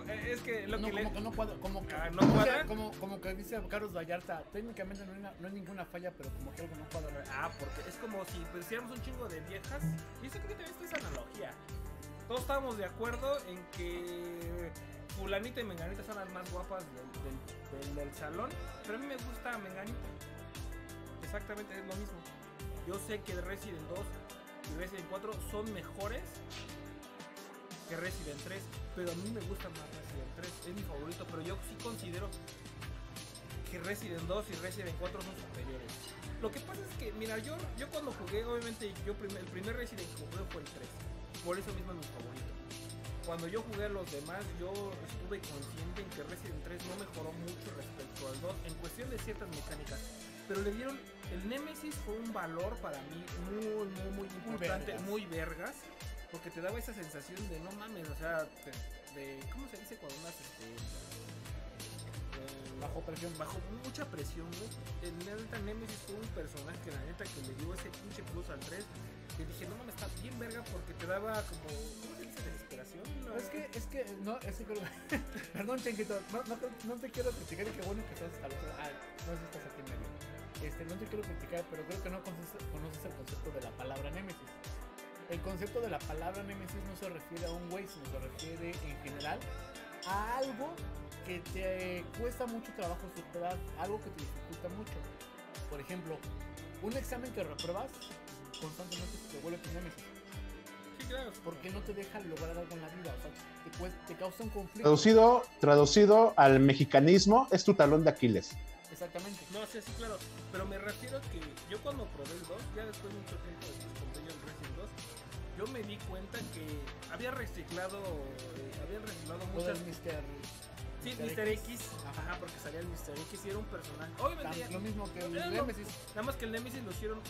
Eh, Es que lo no, que le. como no cuadra, como que, Ah, ¿no sea, cuadra? como, como que dice Carlos Vallarta, técnicamente no hay, na- no hay ninguna falla, pero como que algo no cuadra. Ah, porque es como si pusiéramos un chingo de viejas. Y esto creo que también esta esa analogía. Todos estábamos de acuerdo en que Fulanita y Menganita son las más guapas del, del- del- del salón. Pero a mí me gusta Menganita. Exactamente, es lo mismo. Yo sé que Resident 2 y Resident 4 son mejores que Resident 3. Pero a mí me gusta más Resident 3. Es mi favorito. Pero yo sí considero que Resident 2 y Resident 4 son superiores. Lo que pasa es que, mira, yo, yo cuando jugué, obviamente, yo primer- el primer Resident que jugué fue el 3. Por eso mismo es mi favorito. Cuando yo jugué a los demás, yo estuve consciente en que Resident 3 no mejoró mucho respecto al 2 en cuestión de ciertas mecánicas. Pero le dieron, el Nemesis fue un valor para mí muy, muy, muy importante, vergas. muy vergas. Porque te daba esa sensación de no mames, o sea, de, ¿cómo se dice cuando unas este, eh, Bajo presión. bajo mucha presión, güey. El neta Nemesis fue un personaje que la neta que le dio ese pinche plus al 3. Que dije, no mames, está bien verga porque te daba como. ¿Cómo se dice? Desesperación. ¿no? Es que, es que, no, es que Perdón, Chenquito, no, no, no te quiero criticar y qué bueno que estás al otro Ah, no si estás aquí en medio. Este, no te quiero criticar, pero creo que no conoces, conoces el concepto de la palabra Némesis. El concepto de la palabra Némesis no se refiere a un güey, sino se refiere en general a algo que te cuesta mucho trabajo superar, algo que te dificulta mucho. Por ejemplo, un examen que repruebas constantemente se te vuelve tu Némesis. Sí, claro. porque no te deja lograr algo en la vida, o sea, te, cuesta- te causa un conflicto. Traducido, traducido al mexicanismo, es tu talón de Aquiles. Exactamente. No, sí, sí, claro. Pero me refiero a que yo cuando probé el 2, ya después de mucho tiempo de yo me di cuenta que había reciclado, eh, había reciclado muchas. Mr. Sí, Mr. Mr. X. Ajá. Ajá, porque salía el Mr. X y era un personaje. Obviamente, ya- Lo mismo que el Nemesis. Nada más que el Nemesis lo hicieron.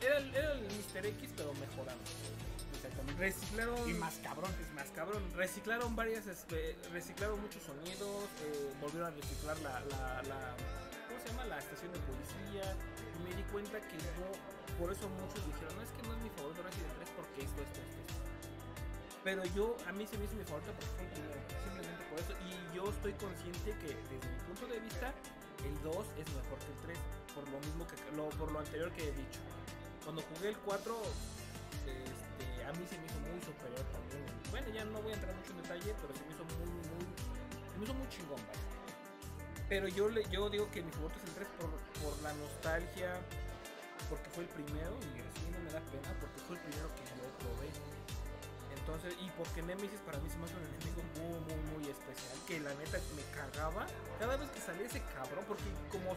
Era el, era el Mr. X, pero mejorado. Exactamente. Reciclaron. Y más cabrón. Es más cabrón. Reciclaron varias. este, reciclaron muchos sonidos. eh, volvieron a reciclar la, la, la- ¿Cómo se llama? La estación de policía. Y me di cuenta que no. Por eso muchos dijeron: No es que no es mi favorito Resident 3 porque esto, esto, esto. esto". Pero yo, a mí se me hizo mi favorito porque fue el primero. Simplemente por eso. Y yo estoy consciente que desde mi punto de vista. El 2 es mejor que el 3, por lo mismo que por lo anterior que he dicho. Cuando jugué el 4, este, a mí se me hizo muy superior también. Bueno, ya no voy a entrar mucho en detalle, pero se me hizo muy, muy, se me hizo muy chingón. Pero yo, le, yo digo que mi favorito es el 3 por, por la nostalgia, porque fue el primero, y así no me da pena, porque fue el primero que yo probé. Entonces, y porque Nemesis para mí se me hace un enemigo muy, muy, muy especial, que la neta me cagaba cada vez que salía ese cabrón, porque como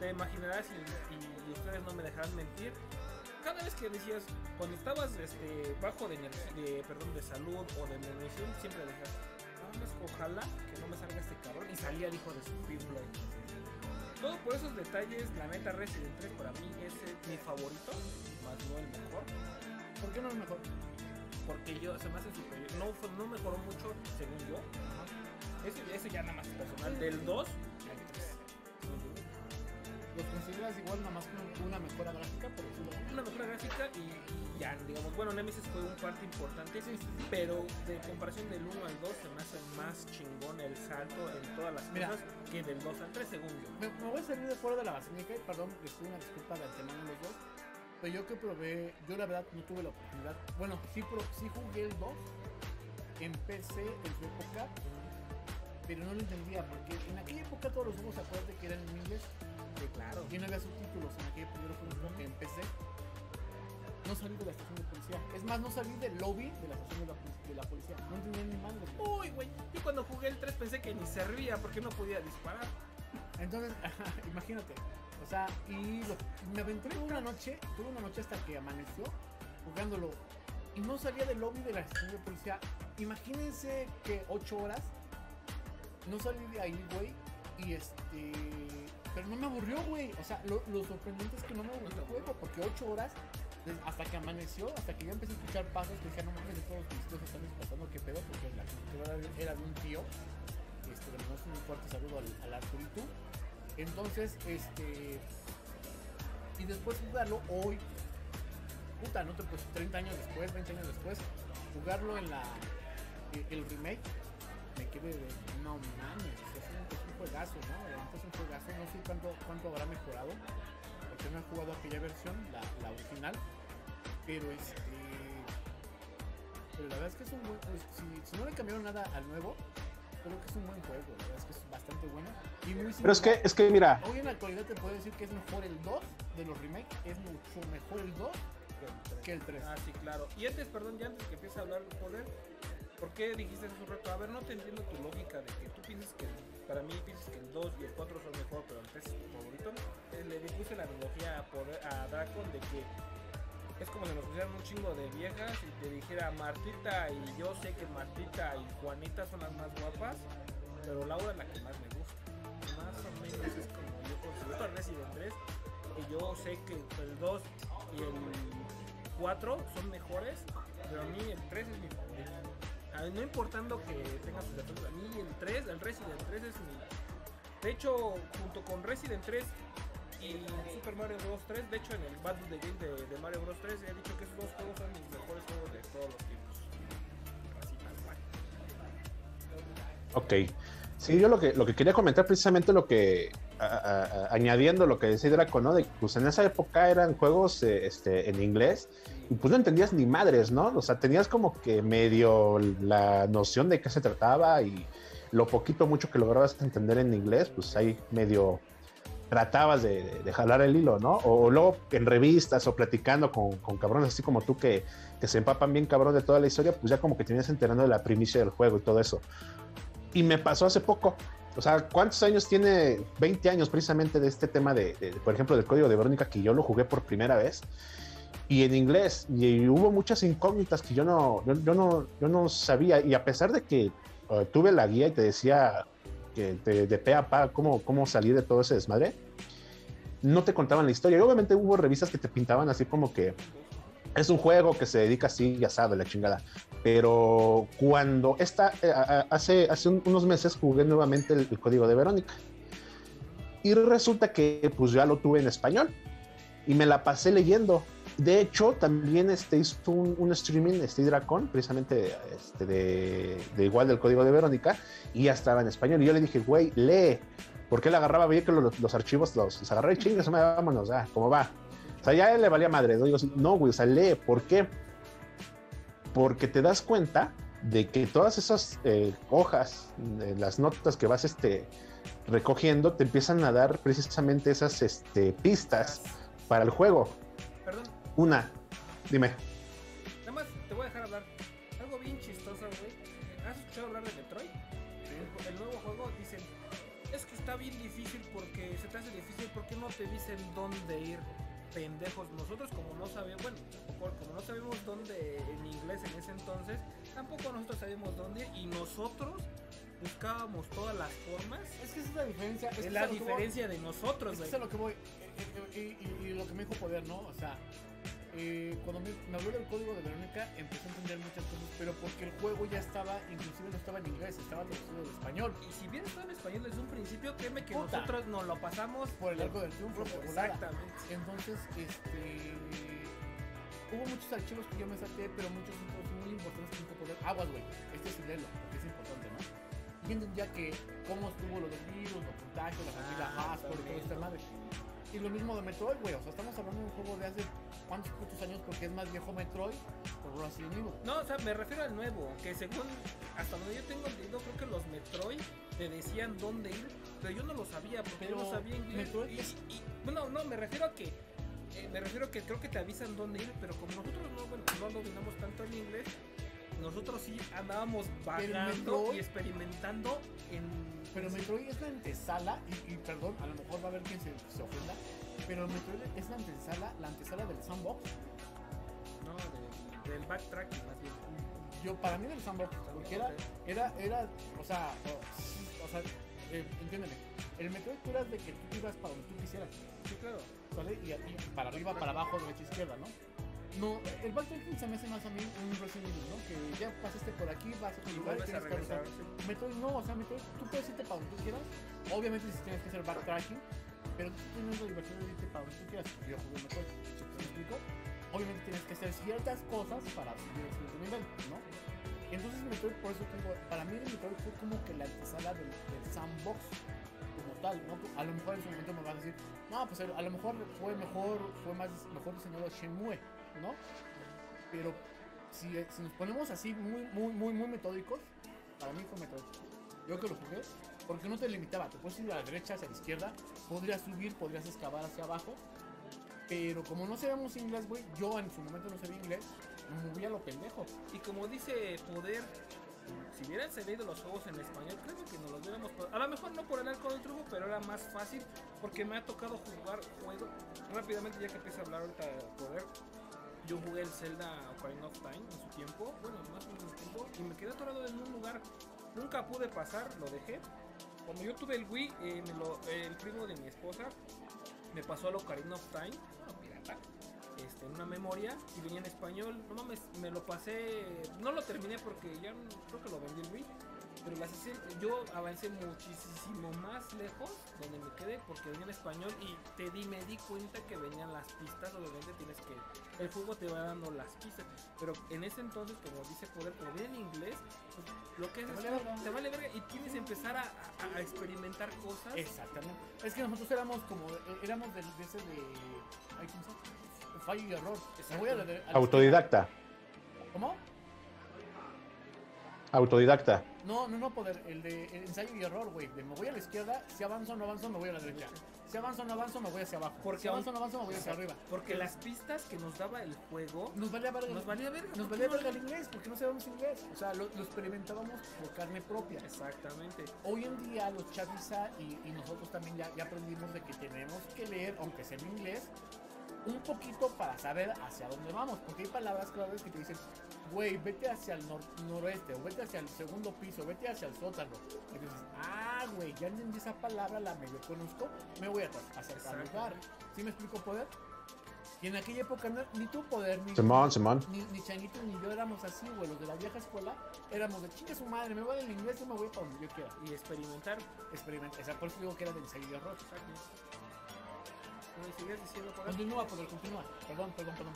te imaginarás y, ustedes no me dejarán mentir, cada vez que decías, cuando estabas este, bajo de, de, perdón, de salud o de munición, siempre decías, "Nada más ojalá que no me salga este cabrón, y salía el hijo de su pinche Todo por esos detalles, la neta Resident 3 para mí es eh, mi favorito, más no el mejor ¿Por qué no es mejor? porque yo se me hace superior. No, no mejoró mucho, según yo. Ese, ese ya nada más personal. Del 2 al 3. ¿Los consideras igual nada más una mejora gráfica, por decirlo? Una mejora gráfica y ya, digamos, bueno, Nemesis fue un parte importante, pero de comparación del 1 al 2 se me hace más chingón el salto en todas las Mira. cosas que del 2 al 3, según yo. Me, me voy a salir de fuera de la basílica y perdón, les pido una disculpa de antemano los dos. Pero yo que probé, yo la verdad no tuve la oportunidad. Bueno, sí, pro, sí jugué el 2 en PC en su época, pero no lo entendía porque en aquella época todos los juegos, acuérdate que eran en inglés. Sí, claro. Y no había subtítulos en aquella primero por ejemplo, en PC. No salí de la estación de policía. Es más, no salí del lobby de la estación de la, de la policía. No entendía ni madre. Uy, güey. Yo cuando jugué el 3 pensé que ni servía porque no podía disparar. Entonces, imagínate. O sea, y lo- me aventuré una noche, tuve una noche hasta que amaneció jugándolo. Y no salía del lobby de la estación de policía. Imagínense que 8 horas. No salí de ahí, güey. Y este. Pero no me aburrió, güey. O sea, lo, lo sorprendente es que no me aburrió el juego. Porque 8 horas, hasta que amaneció, hasta que yo empecé a escuchar pasos, que dije, no mames, de todos los pistos están pasando, qué pedo. Porque la computadora era de un tío. Este, le mandamos un fuerte saludo al, al Arturito. Entonces, este. Y después jugarlo hoy. Puta, no te pues 30 años después, 20 años después. Jugarlo en la. eh, El remake. Me quedé de. No mames. Es un, es juegazo, ¿no? Es un juegazo. No sé cuánto, cuánto habrá mejorado. Porque no he jugado aquella versión, la, la original. Pero este. Pero la verdad es que es un buen. pues, si, si no le cambiaron nada al nuevo, creo que es un buen juego. La verdad es que es bastante bueno. Y muy Pero es que, es que mira, Hoy en la actualidad te puedo decir que es mejor el 2 de los remakes. Es mucho mejor el 2 que el 3. Ah, sí, claro. Y antes, perdón, ya antes que empiece a hablar de poder, ¿por qué dijiste hace un rato? A ver, no te entiendo tu lógica de que tú piensas que, para mí piensas que el 2 y el 4 son mejor, pero el 3 es tu favorito. Eh, le puse la analogía a, poder, a Dracon de que es como si nos pusieran un chingo de viejas y te dijera Martita y yo sé que Martita y Juanita son las más guapas, pero Laura es la que más me gusta. Más o menos es como yo considero Resident 3 y yo sé que el 2 y el 4 son mejores, pero a mí el 3 es mi favorito. No importando que tenga sus defectos, a mí el 3, el Resident 3 es mi... De hecho, junto con Resident 3 y Super Mario Bros. 3, de hecho en el Battle the Game de, de Mario Bros. 3 he dicho que esos dos juegos son mis mejores juegos de todos los tiempos. Así tal cual. Ok. Sí, yo lo que, lo que quería comentar precisamente lo que, añadiendo lo que decía Draco, ¿no? De que pues en esa época eran juegos eh, este, en inglés y pues no entendías ni madres, ¿no? O sea, tenías como que medio la noción de qué se trataba y lo poquito mucho que lograbas entender en inglés, pues ahí medio tratabas de, de- jalar el hilo, ¿no? O, luego en revistas o platicando con, con cabrones así como tú que, que se empapan bien cabrón de toda la historia, pues ya como que te vienes enterando de la primicia del juego y todo eso. Y me pasó hace poco. O sea, ¿cuántos años tiene? 20 años precisamente de este tema de, por ejemplo, del código de Verónica que yo lo jugué por primera vez. Y en inglés. Y, hubo muchas incógnitas que yo no, yo, yo no, yo no sabía. Y a pesar de que eh, tuve la guía y te decía que de, de pe a pa cómo, cómo salir de todo ese desmadre, no te contaban la historia. Y obviamente hubo revistas que te pintaban así como que es un juego que se dedica así, ya sabes, la chingada. Pero cuando esta, eh, hace, hace un- unos meses jugué nuevamente el, código de Verónica. Y resulta que pues ya lo tuve en español. Y me la pasé leyendo. De hecho, también este, hizo un, un streaming, este Dracon, precisamente este, de, igual del código de Verónica, y ya estaba en español. Y yo le dije, güey, lee. Porque él agarraba, veía que los, archivos los, los agarré y chingas, vámonos, ah, ¿cómo va? O sea, ya a él le valía madre. ¿no? Digo, no, güey, o sea, lee. ¿Por qué? Porque te das cuenta de que todas esas eh, hojas, eh, las notas que vas este, recogiendo, te empiezan a dar precisamente esas este, pistas para el juego. Perdón, Una, dime. nada más te voy a dejar hablar. Algo bien chistoso, güey. ¿Has escuchado hablar de Metroid? El, el nuevo juego dicen, es que está bien difícil porque se te hace difícil porque no te dicen dónde ir. Pendejos, nosotros como no sabemos, bueno, como no sabemos dónde en inglés en ese entonces, tampoco nosotros sabemos dónde y nosotros buscábamos todas las formas. Es que esa es la diferencia. Es, Es que la voy. diferencia de nosotros, Es que es lo que voy. Eh, eh, Y, y- y lo que me dijo Poder, ¿no? O sea, eh, cuando me, me habló del código de Verónica, empecé a entender muchas cosas, pero porque el juego ya estaba, inclusive no estaba en inglés, estaba traducido al español. Y si bien estaba en español desde un principio, créeme que Puta. nosotros nos lo pasamos Por el arco del triunfo. Exactamente. Entonces, este. Hubo muchos archivos que yo me saqué, pero muchos otros muy importantes que poder. Aguas, güey. Este es léelo, porque es importante, ¿no? Y entendía que cómo estuvo lo del virus, los contagios, la familia Ah, Haskell y toda esta madre. Y lo mismo de Metroid, güey. O sea, estamos hablando de un juego de hace cuántos putos años porque es más viejo Metroid por Resident Evil. No, o sea, me refiero al nuevo, que según hasta donde yo tengo entendido, creo que los Metroid te decían dónde ir, pero yo no lo sabía porque Pero yo no sabía inglés. Metroid y- bueno, no, me refiero a que eh, me refiero a que creo que te avisan dónde ir, pero como nosotros no, bueno, no dominamos tanto el inglés, nosotros sí andábamos vagando y experimentando en Pero Metroid es la antesala, y, y perdón, a lo mejor va a haber quien se, se ofenda, pero Metroid es la antesala, la antesala del sandbox. no, del, del backtracking más bien. Yo, para mí del sandbox, porque era, era, era, o sea, o, o sea, eh, entiéndeme, el Metroid tú eras de que tú ibas para donde tú quisieras, Sí, claro. ¿vale? Y, y para arriba, para abajo, derecha, izquierda, ¿no? No, el backtracking se me hace más a mí un Resident Evil, ¿no? Que ya pasaste por aquí, vas a Y lugar, tienes que regresar. Metroid no, o sea, Metroid tú puedes irte para donde tú quieras. Obviamente si tienes que hacer backtracking, pero tú la libertad de irte para tú quieras. Yo jugué Metroid, ¿me explico? Obviamente tienes que hacer ciertas cosas para subir el siguiente nivel, ¿no? Entonces Metroid, por eso tengo, para mí el Metroid fue como que la antesala del, sandbox como tal, ¿no? A lo mejor en su momento me vas a decir, no, pues a lo mejor fue mejor, fue más mejor diseñado Shenmue, ¿no? Pero si, si nos ponemos así muy, muy, muy, muy metódicos, para mí fue Metroid. Yo que lo jugué, porque no te limitaba, te puedes ir a la derecha, hacia la izquierda, podrías subir, podrías excavar hacia abajo, pero como no sabíamos inglés, güey, yo en su momento no sabía inglés, me movía lo pendejo. Y como dice Poder, si hubieran salido los juegos en español, creo que nos los hubiéramos... A lo mejor no por el arco del truco, pero era más fácil porque me ha tocado jugar juegos rápidamente, ya que empieza a hablar ahorita de Poder. Yo jugué el Zelda Ocarina of Time en su tiempo, bueno, más o menos en su tiempo, y me quedé atorado en un lugar. Nunca pude pasar, lo dejé. Cuando yo tuve el Wii, eh, el primo de mi esposa me pasó el Ocarina of Time, bueno, pirata, este, en una memoria y venía en español. No mames, me lo pasé, no lo terminé porque ya creo que lo vendí el Wii. Pero las hice- yo avancé muchísimo más lejos donde me quedé porque venía en español y te di, me di cuenta que venían las pistas. Obviamente tienes que, el juego te va dando las pistas. Pero en ese entonces, como dice Poder, como viene en inglés, pues, lo que Te haces vale es- verga. te vale verga y tienes que empezar a, a- a experimentar cosas. Exactamente. Es que nosotros éramos como, eh, éramos del, de ese de, ay, ¿cómo se llama? Fallo y error. Me voy a la de- a la Autodidacta. izquierda. ¿Cómo? Autodidacta. No, no, no, poder, el de el ensayo y error, güey. De me voy a la izquierda, si avanzo o no avanzo, me voy a la derecha. Si avanzo o no avanzo, me voy hacia abajo. Porque si avanzo o no avanzo, me voy hacia arriba. Porque las pistas que nos daba el juego Nos valía verga. nos valía verga. Nos valía verga el inglés, porque no sabíamos inglés. O sea, lo, lo experimentábamos por carne propia. Exactamente. Hoy en día los chaviza y, y nosotros también ya, ya aprendimos de que tenemos que leer, aunque sea en inglés, un poquito para saber hacia dónde vamos. Porque hay palabras claves que te dicen, güey, vete hacia el nor- noroeste, o vete hacia el segundo piso, vete hacia el sótano. Y dices, ah, güey, ya entendí esa palabra, la medio conozco, me voy a tal Exacto. lugar. ¿Sí me explico poder? Y en aquella época no- ni tu poder, ni Simón, Simón. ni, ni Changuito ni yo éramos así, güey. Los de la vieja escuela éramos de chingue su madre, me voy del inglés, yo me voy para donde yo quiera. Y experimentar. Experimentar. O sea, por eso digo que era de ensayo y error. Como sigues diciendo, Poder. Continúa, poder, continúa. Perdón, perdón, perdón.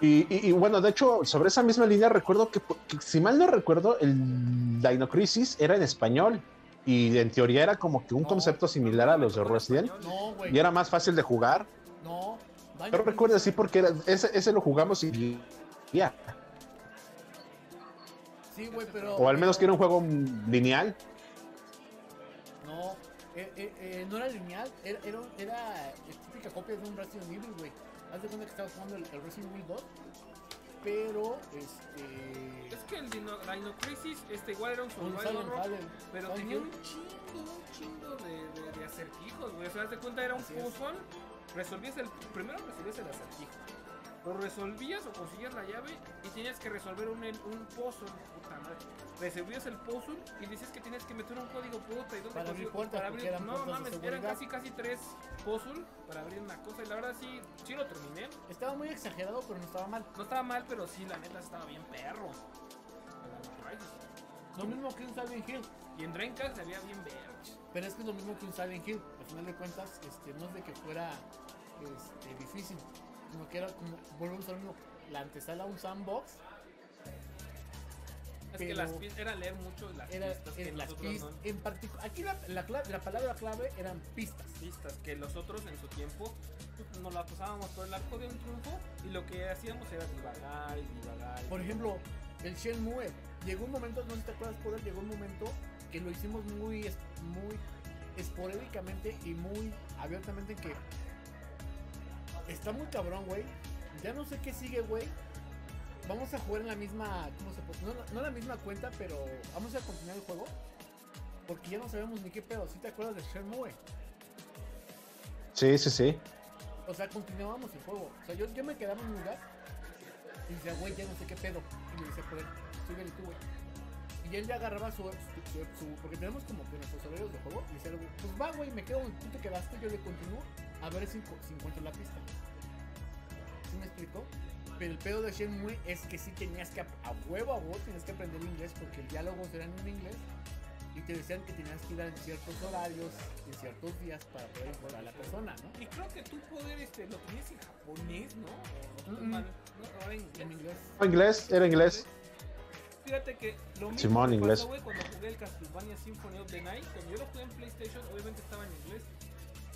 Y, y- y bueno, de hecho, sobre esa misma línea recuerdo que, que, si mal no recuerdo, el Dino Crisis era en español y en teoría era como que un No, concepto similar a los de Resident No, y era más fácil de jugar. No. Yo recuerdo así porque era- ese, ese lo jugamos y ya. Sí, güey, pero. O al menos que era un juego lineal. No. eh, eh, eh, no era lineal, era, era, era típica copia de un Resident Evil, güey. Haz de cuenta que estaba jugando el, el Resident Evil 2, pero este. Es que el Dino, Dino Crisis este, igual era un survival pero Silent tenía Hill. un chingo, un chingo de, de, de acertijos, güey. O sea, haz de cuenta era un Así puzzle. Resolvías el. Primero resolvías el acertijo. Lo resolvías o conseguías la llave y tenías que resolver un, un puzzle. Puta madre. Resolvías el puzzle y dices que tienes que meter un código puta y dónde Para abrir puertas, para abrir. eran No puertas mames, eran casi casi tres puzzles para abrir una cosa. Y la verdad sí, sí lo terminé. Estaba muy exagerado, pero no estaba mal. No estaba mal, pero sí, la neta estaba bien perro. Lo mismo que un Silent Hill. Y en Dreamcast se veía bien verge. Pero es que es lo mismo que un Silent Hill. Al final de cuentas, este, no es de que fuera este, difícil, sino que era como, volvemos a lo mismo, la antesala a un sandbox. Es que las pistas era leer mucho las era, pistas que en las nosotros pistas. no- En particular, aquí la, la, cla- la palabra clave eran pistas. pistas que los otros en su tiempo nos la pasábamos por el arco de un triunfo y lo que hacíamos era divagar y divagar. Por ejemplo, el Shenmue. Llegó un momento, no sé si te acuerdas, por llegó un momento que lo hicimos muy, muy esporádicamente y muy abiertamente en que está muy cabrón, güey. Ya no sé qué sigue, güey. Vamos a jugar en la misma, ¿cómo se puede? No, no la misma cuenta, pero vamos a continuar el juego. Porque ya no sabemos ni qué pedo. Si te acuerdas de Shenmue? Sí, sí, sí. O sea, continuábamos el juego. O sea, yo, yo me quedaba en un lugar y decía, güey, ya no sé qué pedo. Y le decía por él, síguele tú, güey. Y él ya agarraba su, su, Porque tenemos como que nuestros horarios de juego. Y decía, güey, pues va, güey, me quedo donde tú te quedaste, yo le continúo. A ver si, si encuentro la pista. ¿Sí me explicó? Pero el pedo de Shenmue es que sí tenías que, a, huevo a huevo, tenías que aprender inglés porque el diálogos eran en inglés. Y te decían que tenías que ir en ciertos horarios, en ciertos días para poder encontrar a la persona, ¿no? Y creo que tú poder este, lo tenías en japonés, ¿no? O Mm, mm. mal, ¿no? Ahora en En inglés. inglés. Inglés, era inglés. Fíjate que lo mismo Simón, me inglés. pasó, güey, cuando jugué el Castlevania Symphony of the Night. Cuando yo lo jugué en PlayStation, obviamente estaba en inglés.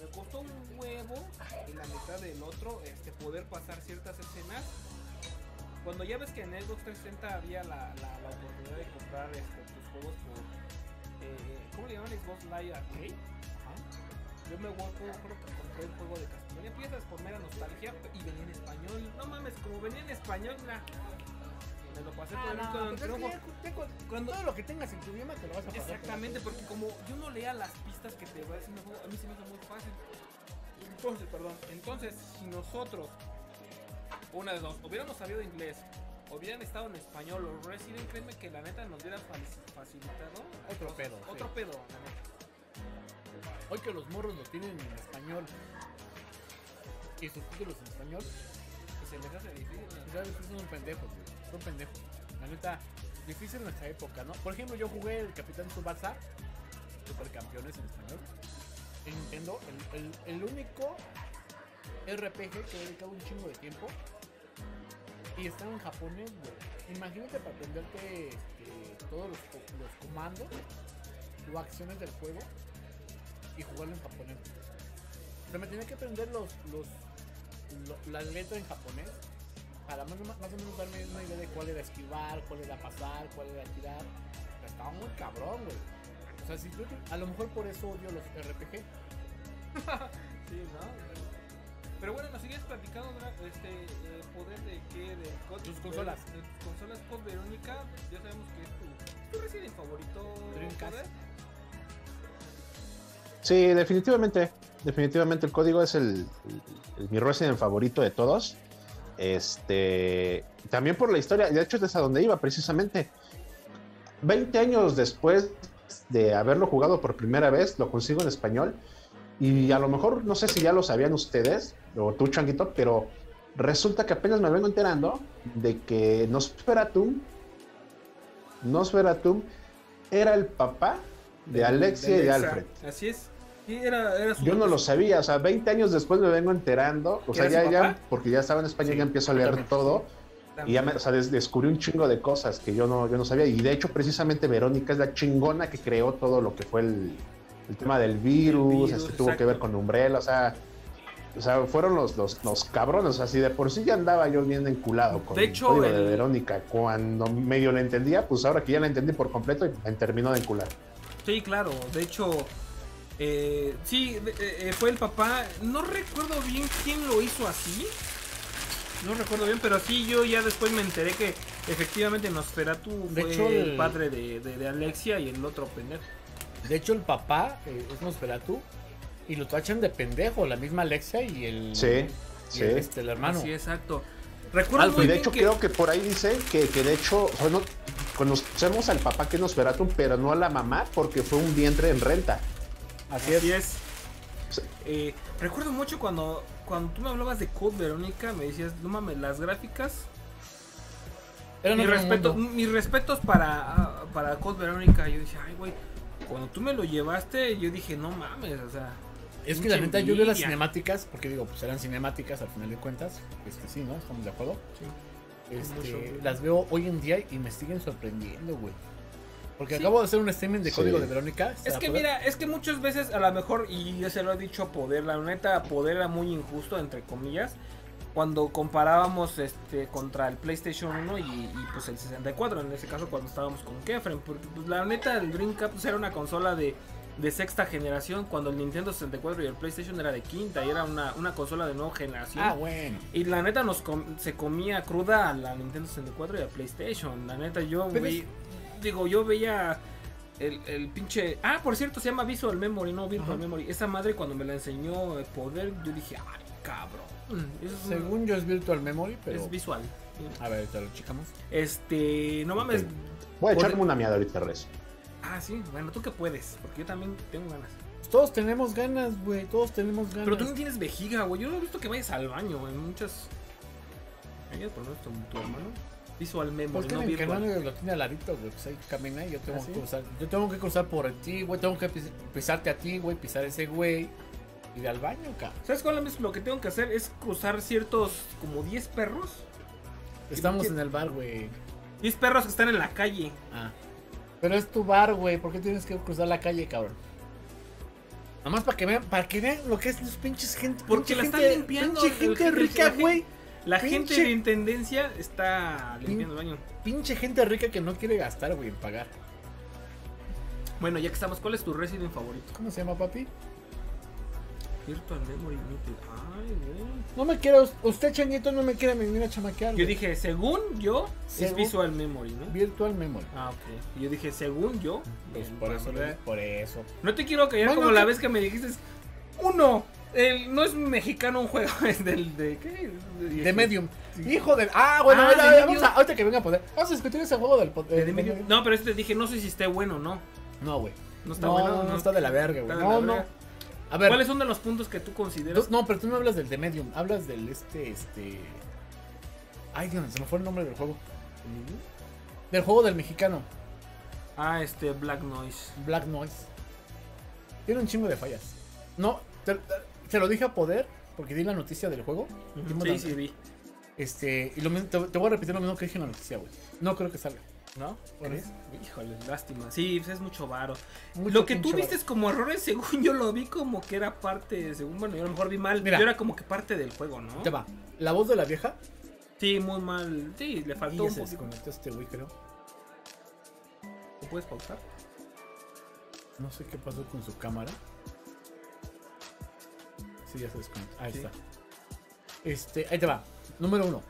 Me costó un huevo y la mitad del otro este, poder pasar ciertas escenas. Cuando ya ves que en Xbox 360 había la, la, la oportunidad de comprar este, tus juegos por. eh, ¿Cómo le llaman? Xbox Live Arcade. Yo me acuerdo que compré el juego de Castlevania piezas por mera nostalgia y venía en español. No mames, como venía en español, me lo pasé por el con no, es que triunfo. ya cu- cu- Cuando- todo lo que tengas en tu idioma te lo vas a pasar. Exactamente, porque como yo no leía las pistas que te va juego, a mí se me hizo muy fácil. Entonces, perdón, entonces si nosotros, una de dos, hubiéramos sabido inglés, hubieran estado en español o Resident, créeme que la neta nos hubiera fa- facilitado Otro cosas. pedo, Otro sí. pedo, la neta. Hoy que los morros lo tienen en español y subtítulos en español, Y se les hace difícil. ¿no? ¿sabes? Son pendejos, güey. Son pendejos. La neta, difícil en nuestra época, ¿no? Por ejemplo, yo jugué el Capitán Tsubasa, Supercampeones en español, en Nintendo, el, el, el único RPG que he dedicado un chingo de tiempo y está en japonés, güey. Imagínate para aprenderte este, todos los, los comandos o acciones del juego y jugarlo en japonés. O sea, me tenía que aprender los, los, lo- la letra en japonés para más, o menos- más o menos darme una idea de cuál era esquivar, cuál era pasar, cuál era tirar. Pero Estaba muy cabrón, güey. O sea, si yo, a lo mejor por eso odio los RPG. Sí, ¿no? Pero bueno, nos sigues platicando, este, eh, poder de qué, de Tus consolas. De, tus consolas Code Verónica, ya sabemos que es tu, tu Resident favorito. Poder. Sí, definitivamente. Definitivamente el código es el, el- mi Resident favorito de todos. Este. También por la historia. De hecho, es a donde iba precisamente. 20 años después de haberlo jugado por primera vez, lo consigo en español. Y a lo mejor, no sé si ya lo sabían ustedes, o tú, Changuito, pero resulta que apenas me vengo enterando de que Nosferatu, Nosferatu era el papá de Alexia y de. Alfred. Así es. Era, era Yo no lo sabía, o sea, 20 años después me vengo enterando, o sea, ¿Era ya, ya, porque ya estaba en España, Sí, ya empiezo a leer también. todo, y ya me, o sea, des- descubrí un chingo de cosas que yo no, yo no sabía, y de hecho, precisamente Verónica es la chingona que creó todo lo que fue el, el tema del virus, virus, este, tuvo que ver con Umbrella, o sea, o sea, fueron los, los, los cabrones, si de por sí ya andaba yo bien enculado con De hecho, el código de Verónica, cuando medio la entendía, pues ahora que ya la entendí por completo, y me terminó de encular. Sí, claro. De hecho, eh, sí, eh, eh, fue el papá. No recuerdo bien quién lo hizo así. No recuerdo bien, pero sí, yo ya después me enteré que efectivamente Nosferatu De fue hecho, el padre de, de- de Alexia y el otro pendejo. De hecho, el papá eh, es Nosferatu y lo tachan de pendejo, la misma Alexia y el, Sí, y sí. el, este, el hermano. Sí, exacto. Recuerdo Alfred, muy Y de bien hecho que- creo que por ahí dice que, que de hecho o sea, no- conocemos al papá que nos Nosferatu, pero no a la mamá porque fue un vientre en renta. Así es. Así es. Sí. Eh, recuerdo mucho cuando, cuando tú me hablabas de Code Verónica, me decías, no mames, las gráficas otro respeto- mundo. mis respetos para, para Code Verónica. Yo decía, ay, güey, cuando tú me lo llevaste, yo dije, no mames, o sea. Es que la neta yo veo las cinemáticas, porque digo, pues eran cinemáticas al final de cuentas. Este sí, ¿no? Estamos de acuerdo. este, Mucho. las veo hoy en día y me siguen sorprendiendo, güey. Porque Sí. acabo de hacer un streaming de Sí. código de Verónica. Es ¿se la que mira, es que muchas veces a lo mejor, y yo se lo he dicho a Poder, la neta, Poder era muy injusto, entre comillas, cuando comparábamos este contra el PlayStation 1 y, y, pues el 64, en ese caso cuando estábamos con Kefren, porque pues, la neta el Dreamcast pues, era una consola de, de sexta generación, cuando el Nintendo 64 y el PlayStation era de quinta, y era una, una consola de nueva generación. Ah, bueno. Y la neta nos com- se comía cruda a la Nintendo 64 y a PlayStation. La neta yo veía, digo, yo veía el, el pinche... Ah, por cierto, se llama Visual Memory, no Virtual Ajá. Memory. Esa madre cuando me la enseñó el poder, yo dije, ay, cabrón. Eso es, un- Según yo es Virtual Memory, pero. es visual. A ver, te lo checamos. Este, no mames. Voy a echarme una miada ahorita, Res. Ah, sí, bueno, tú que puedes, porque yo también tengo ganas. Todos tenemos ganas, güey. Todos tenemos ganas. Pero tú no tienes vejiga, güey. Yo no he visto que vayas al baño en muchas... Ahí por tu, tu hermano. Visual Memory, Porque no en el virtual. canal lo tiene al ladito, güey. Pues ahí camina y yo tengo ¿Ah, sí? que cruzar. Yo tengo que cruzar por ti, güey. Tengo que pis- pisarte a ti, güey. Pisar a ese güey. Ir al baño, cabrón. ¿Sabes cuál es lo que tengo que hacer? Es cruzar ciertos como 10 perros. Estamos qué- en el bar, güey. 10 perros que están en la calle. Ah. Pero es tu bar, güey. ¿Por qué tienes que cruzar la calle, cabrón? Nada más para que vean, para que vean lo que es los pinches gente. Porque pinche la están limpiando, Pinche el- gente el- rica, güey. La Pinche- gente de intendencia está limpiando el baño. Pinche gente rica que no quiere gastar, güey, en pagar. Bueno, ya que estamos, ¿cuál es tu Resident favorito? ¿Cómo se llama, papi? Virtual Memory Limited. Ay, güey. No me quiere, usted changuito no me quiere venir a chamaquear. Yo güey. dije, según yo, es Según- Visual Memory, ¿no? Virtual Memory. Ah, ok. Y yo dije, según yo. Pues bien, por eso, por eso. No te quiero callar Bueno, como la vez que me dijiste. Uno. El, no es mexicano un juego, es del de ¿qué? De Medium. Hijo de. Ah, bueno, Ah, ahorita, de vamos a, ahorita que venga a poder. Vamos a discutir ese juego del. De eh, The Medium. de- No, pero este dije, no sé si esté bueno o no. No, güey. No está No, bueno. no, está de la verga, güey. de No, no. A ver. ¿Cuáles son de los puntos que tú consideras? tú- no, pero tú no hablas del de Medium. Hablas del este. Este. Ay, Dios, se me fue el nombre del juego. Del juego del mexicano. Ah, este Black Noise. Black Noise. Tiene un chingo de fallas. No, te, te lo dije a poder. Porque di la noticia del juego. Sí, sí, vi. Este. Y lo mismo- te, te voy a repetir lo mismo que dije en la noticia, güey. No creo que salga. ¿No? ¿Crees? Híjole, lástima. Sí, pues es mucho varo. Mucho lo que tú viste como errores, según yo lo vi como que era parte, según bueno, yo a lo mejor vi mal, Mira. yo era como que parte del juego, ¿no? Te va. La voz de la vieja. Sí, muy mal. Sí, le faltó un se desconectó este güey, creo. ¿Lo puedes pausar? No sé qué pasó con su cámara. Sí, ya se desconectó. Ahí Sí. está. Este, ahí te va. Número uno.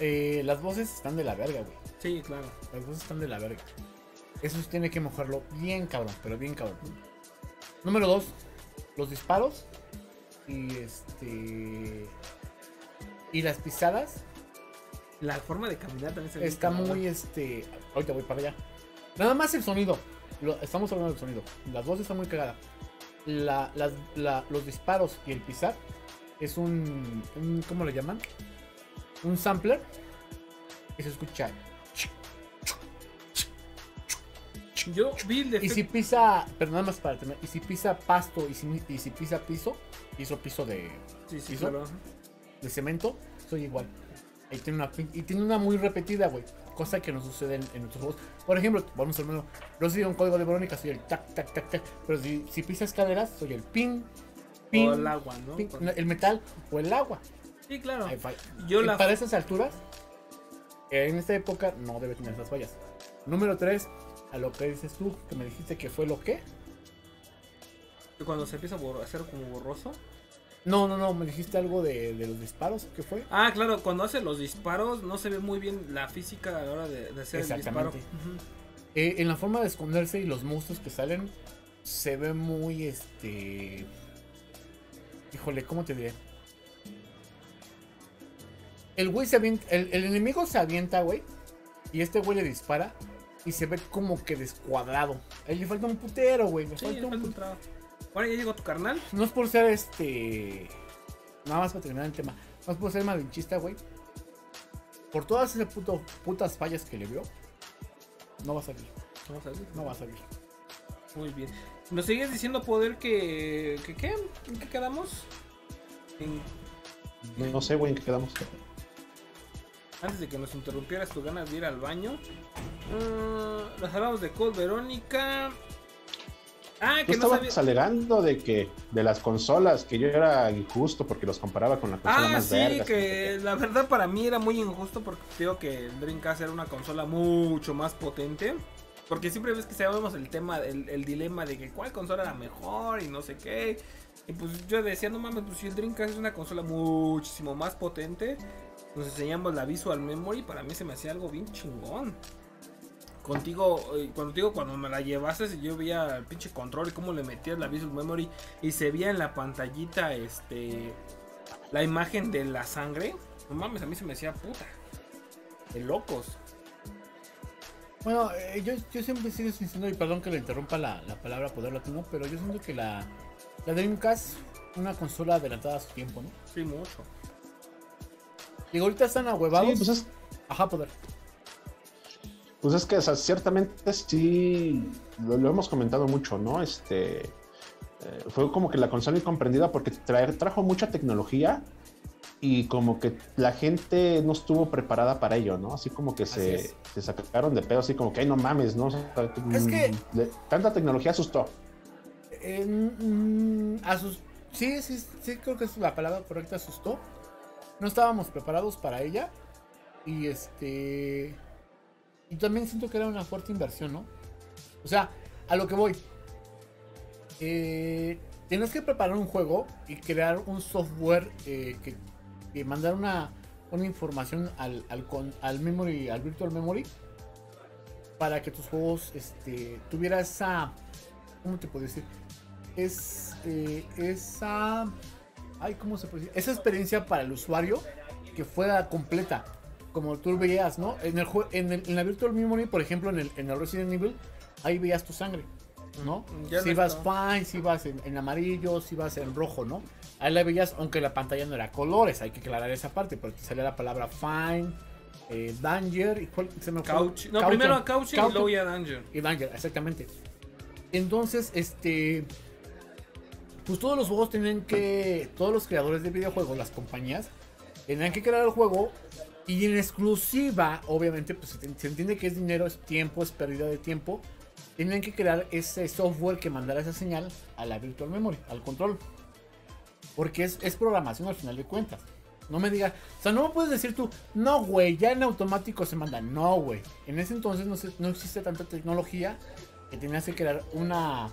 Eh, las voces están de la verga, güey. Sí, claro. Las voces están de la verga. Eso sí tiene que mojarlo bien cabrón, pero bien cabrón. Número dos. Los disparos. Y este. Y las pisadas. La forma de caminar también se ve Está cabrón. muy este. Ahorita voy para allá. Nada más el sonido. Lo- estamos hablando del sonido. Las voces están muy cagadas. La, las- la- los disparos y el pisar es un, un- ¿Cómo le llaman? Un sampler. Que se escucha. Yo vi el Y si pisa. Pero nada más para terminar. Y si pisa pasto y si, y si pisa piso. Piso, piso de, Sí, sí, ¿Hizo? claro. de cemento. Soy igual. Y tiene una, y tiene una muy repetida, güey. Cosa que no sucede en, en nuestros juegos. Por ejemplo, vamos a ver. Yo soy un código de Verónica, soy el tac, tac, tac, tac. Pero si, si pisas caderas, soy el pin, pin, O el agua, ¿no? pin, Por- el metal o el agua. Sí, claro. Fall- Yo y la para esas alturas, en esta época no debe tener esas fallas. Número 3, a lo que dices tú, que me dijiste que fue lo que. cuando se empieza a hacer como borroso. No, no, no, me dijiste algo de, de los disparos, ¿qué fue? Ah, claro, cuando hace los disparos no se ve muy bien la física a la hora de, de hacer el disparo. Exactamente. Eh, en la forma de esconderse y los monstruos que salen, se ve muy este. Híjole, ¿cómo te diré? El güey se avienta. El, el enemigo se avienta, güey. Y este güey le dispara. Y se ve como que descuadrado. A él le falta un putero, güey. Le Sí, falta un falta un putero. Ahora ya llegó tu carnal. No es por ser este. Nada más para terminar el tema. No es por ser malinchista, güey. Por todas esas puto- putas fallas que le vio. No va a salir. Vamos a ver. No va a salir. Muy bien. ¿Nos sigues diciendo poder que. que qué? ¿En qué quedamos? En- No, no sé, güey, en qué quedamos. Antes de que nos interrumpieras tu ganas de ir al baño. Uh, nos hablamos de Code Verónica. Ah, que no estabas alegando de que de las consolas que yo era injusto porque los comparaba con la consola ah, más sí, que la verdad para mí era muy injusto porque creo que el Dreamcast era una consola mucho más potente. Porque siempre ves que sabemos el tema, el, el dilema de que cuál consola era mejor y no sé qué. Y pues yo decía, no mames, pues si el Dreamcast es una consola muchísimo más potente, nos enseñamos la Visual Memory, para mí se me hacía algo bien chingón contigo, eh, cuando digo cuando me la llevaste, yo veía el pinche control y cómo le metías la visual memory y se veía en la pantallita este la imagen de la sangre. No mames, a mí se me decía puta. De locos. Bueno, eh, yo, yo, siempre sigo diciendo, y perdón que le interrumpa la, la palabra poder latino, pero yo siento que la, la Dreamcast, una consola adelantada a su tiempo, ¿no? Sí, mucho. Y ahorita están ahuevados. Sí, pues es... Ajá, poder. Pues es que ciertamente sí, lo, hemos comentado mucho, ¿no? Este, eh, fue como que la consola incomprendida porque trajo mucha tecnología y como que la gente no estuvo preparada para ello, ¿no? Así como que se, sacaron de pedo, así como que, ay, no mames, ¿no? es que... tanta tecnología asustó. Mm, sí, sí, sí, creo que es la palabra correcta, asustó. No estábamos preparados para ella. Y este... Y también siento que era una fuerte inversión, ¿no? O sea, a lo que voy. Eh, tienes que preparar un juego y crear un software eh, que, mandar una, una información al, al, memory, al virtual memory, para que tus juegos este, tuviera esa, ¿cómo te puedo decir? Es eh, esa, ay, ¿cómo se puede decir? Esa experiencia para el usuario que fuera completa como tú veías, ¿no? En el, en, el, en la Virtual Memory, por ejemplo, en el, en el Resident Evil, ahí veías tu sangre, ¿no? si vas fine, si vas en, amarillo, si vas en rojo, ¿no? Ahí la veías, aunque la pantalla no era colores, hay que aclarar esa parte, porque salía la palabra fine, eh, danger, y se me couch. No, primero a couch y luego ya danger. Y danger, exactamente. Entonces, este pues todos los juegos tienen que, todos los creadores de videojuegos, las compañías, tenían que crear el juego y en exclusiva, obviamente, pues se, entiende que es dinero, es tiempo, es pérdida de tiempo. Tienen que crear ese software que mandará esa señal a la virtual memory, al control. Porque es, programación al final de cuentas. No me digas, o sea, no me puedes decir tú, no, güey, ya en automático se manda. No, güey. En ese entonces no existe tanta tecnología que tenías que crear una,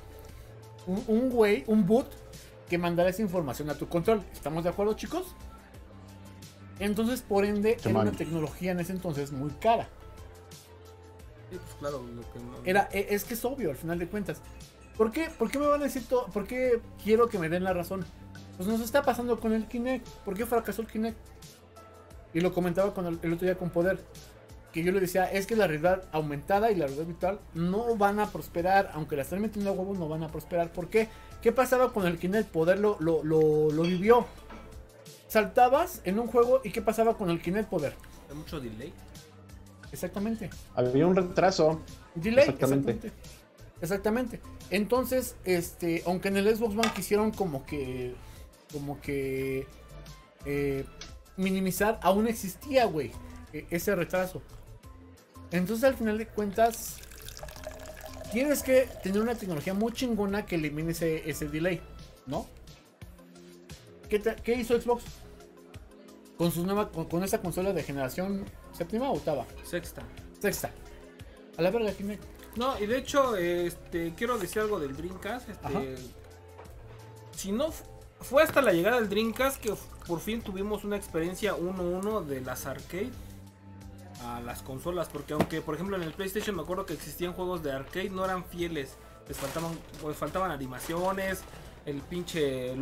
un güey, un boot que mandara esa información a tu control. ¿Estamos de acuerdo, chicos? Entonces, por ende, era una tecnología en ese entonces muy cara. Sí, pues claro, lo que no... Era, e, es que es obvio, al final de cuentas. ¿Por qué, ¿Por qué me van a decir todo? ¿Por qué quiero que me den la razón? Pues nos está pasando con el Kinect. ¿Por qué fracasó el Kinect? Y lo comentaba con el, otro día con Poder. Que yo le decía, es que la realidad aumentada y la realidad virtual no van a prosperar. Aunque la están metiendo a huevos, no van a prosperar. ¿Por qué? ¿Qué pasaba con el Kinect? Poder lo, lo, lo vivió saltabas en un juego y qué pasaba con el Kinect Poder. Hay mucho delay. Exactamente. Había un retraso. Delay. Exactamente. exactamente. Entonces, este, aunque en el Xbox One quisieron como que, como que eh, minimizar, aún existía, güey, e, ese retraso. Entonces, al final de cuentas, tienes que tener una tecnología muy chingona que elimine ese, ese delay, ¿no? ¿Qué, ¿Qué, hizo Xbox? Con su nueva con, esa consola de generación séptima o octava. Sexta. Sexta. A la verga Kinect no y de hecho este quiero decir algo del Dreamcast este si no fue hasta la llegada del Dreamcast que por fin tuvimos una experiencia 1-1 de las arcade a las consolas porque aunque por ejemplo en el PlayStation me acuerdo que existían juegos de arcade no eran fieles les faltaban les faltaban animaciones el pinche el,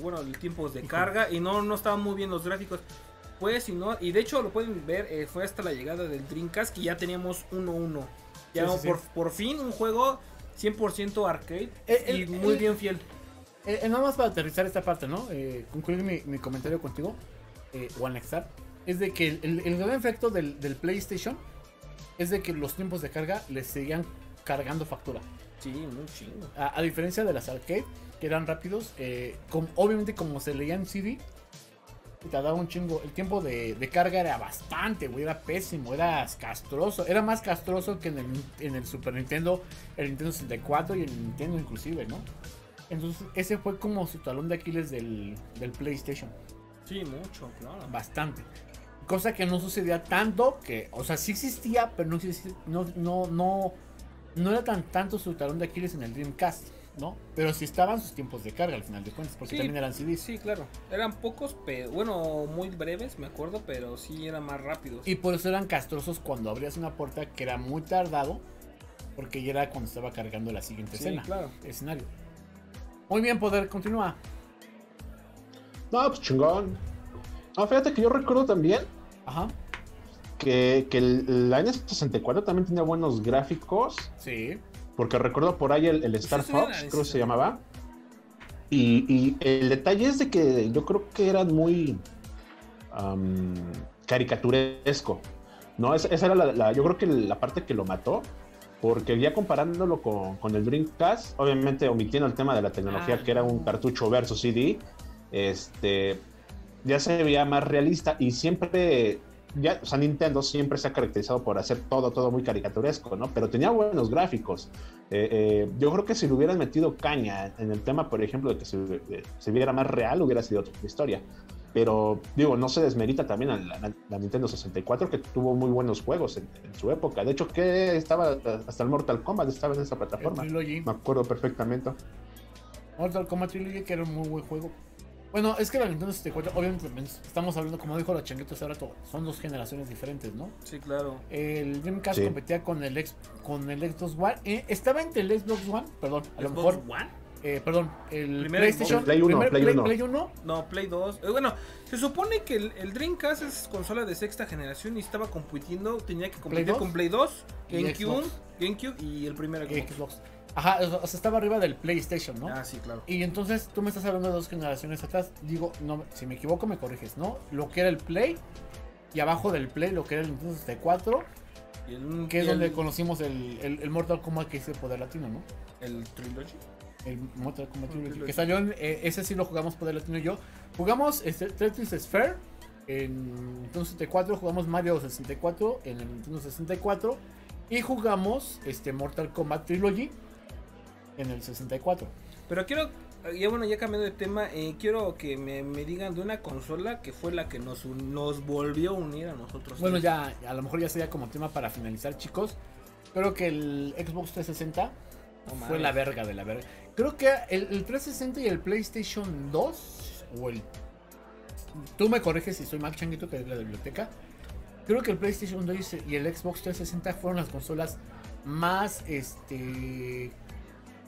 bueno el tiempo de carga y no no estaban muy bien los gráficos. Pues y no y de hecho lo pueden ver eh, fue hasta la llegada del Dreamcast que ya teníamos 1-1 ya por, fin un juego 100% arcade eh, y muy bien fiel. eh, nada más para aterrizar esta parte no concluir mi, comentario contigo o anexar es de que el, gran efecto del, del PlayStation es de que los tiempos de carga les seguían cargando factura. Sí, muy chingo. A, diferencia de las arcade, que eran rápidos, eh, obviamente como se leían CD, y tardaba un chingo. El tiempo de, de carga era bastante, güey. Era pésimo, era castroso. Era más castroso que en el, en el Super Nintendo, el Nintendo 64 y el Nintendo inclusive, ¿no? Entonces ese fue como su talón de Aquiles del, del PlayStation. Sí, mucho, claro. Bastante. Cosa que no sucedía tanto que, o sea, sí existía, pero no existía, no, no, no, no era tan tanto su talón de Aquiles en el Dreamcast, ¿no? Pero sí estaban sus tiempos de carga al final de cuentas, porque Sí, también eran CDs. Sí, claro. Eran pocos, pero bueno, muy breves, me acuerdo, pero sí eran más rápidos. Y por eso eran castrosos cuando abrías una puerta que era muy tardado, porque ya era cuando estaba cargando la siguiente Sí, escena, claro. escenario. Muy bien, poder, continúa. No, pues chingón. No, fíjate que yo recuerdo también Ajá, que, que el- la N64 también tenía buenos gráficos. sí. Porque recuerdo por ahí el, el Star era Fox, creo que se llamaba. Y, y el detalle es de que yo creo que eran muy am, caricaturesco. ¿no? Esa, esa era la, la- yo creo que la parte que lo mató. Porque ya comparándolo con, con el Dreamcast, obviamente omitiendo el tema de la tecnología, Ah, que era un cartucho versus CD, este, ya se veía más realista y siempre, ya, o sea, Nintendo siempre se ha caracterizado por hacer todo, todo muy caricaturesco, ¿no? Pero tenía buenos gráficos. Eh, eh, yo creo que si le hubieran metido caña en el tema, por ejemplo, de que se, de- se viera más real, hubiera sido otra historia. Pero digo, no se desmerita también a la, la Nintendo 64 que tuvo muy buenos juegos en, en su época. De hecho, que estaba hasta el Mortal Kombat estaba en esa plataforma. Trilogy. Me acuerdo perfectamente. Mortal Kombat Trilogy, que era un muy buen juego. Bueno, es que la Nintendo 64, obviamente, estamos hablando, como dijo la changuita hace rato, son dos generaciones diferentes, ¿no? Sí, claro. El Dreamcast Sí. competía con el, ex, con el Xbox One. eh, estaba entre el Xbox One, perdón, a lo ¿Xbox mejor, One? eh, perdón, el Primer PlayStation. Play uno, primer Play Play, uno. Play 1, No, Play 2. Eh, bueno, se supone que el, el Dreamcast es consola de sexta generación y estaba compitiendo, tenía que competir 2? con Play 2, Y GameCube. GameCube y el primer Xbox. Xbox. Ajá, o sea, estaba arriba del PlayStation, ¿no? Ah, sí, claro. Y entonces tú me estás hablando de dos generaciones atrás. Digo, no, si me equivoco me corriges, ¿no? Lo que era el Play y abajo del Play lo que era el Nintendo 64, Y el, que es donde el, conocimos el, el, el Mortal Kombat que hizo Poder Latino, ¿no? el Trilogy. El Mortal Kombat Trilogy, Trilogy. que salió en, eh, ese sí lo jugamos Poder Latino y yo. Jugamos este, Tetris Sphere en Nintendo 64, jugamos Mario 64 en el Nintendo 64 y jugamos este Mortal Kombat Trilogy en el 64. Pero quiero, ya bueno, ya cambiando de tema, eh, quiero que me, me digan de una consola que fue la que nos, nos volvió a unir a nosotros. Bueno, tres. ya a lo mejor ya sería como tema para finalizar, chicos. Creo que el Xbox 360 No fue la verga de la verga. Creo que el, el 360 y el PlayStation 2 o el Tú me corriges si soy Mac Changuito que es la biblioteca. Creo que el PlayStation 2 y el Xbox 360 fueron las consolas más este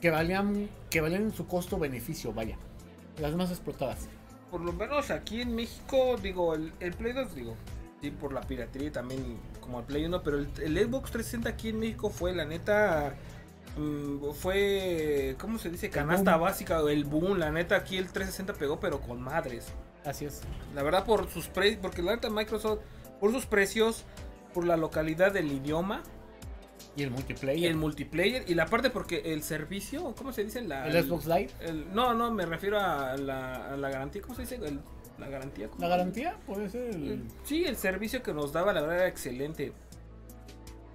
que valían que valían su costo beneficio, vaya. Las más explotadas. Por lo menos aquí en México, digo, el, el Play 2, digo, sí, por la piratería y también como el Play 1, pero el, el Xbox 360 aquí en México fue, la neta, mm, fue, ¿cómo se dice? Canasta básica, el boom, la neta, aquí el 360 pegó, pero con madres. Así es. La verdad, por sus precios, porque la neta Microsoft, por sus precios, por la localidad del idioma Y el multiplayer. y el multiplayer, y la parte porque el servicio, ¿cómo se dice? La, el Xbox Live. el- no, no, me refiero a la, a la garantía, ¿cómo se dice? El- la garantía. ¿cómo La garantía puede ser el... dice? Sí, el servicio que nos daba, la verdad, era excelente.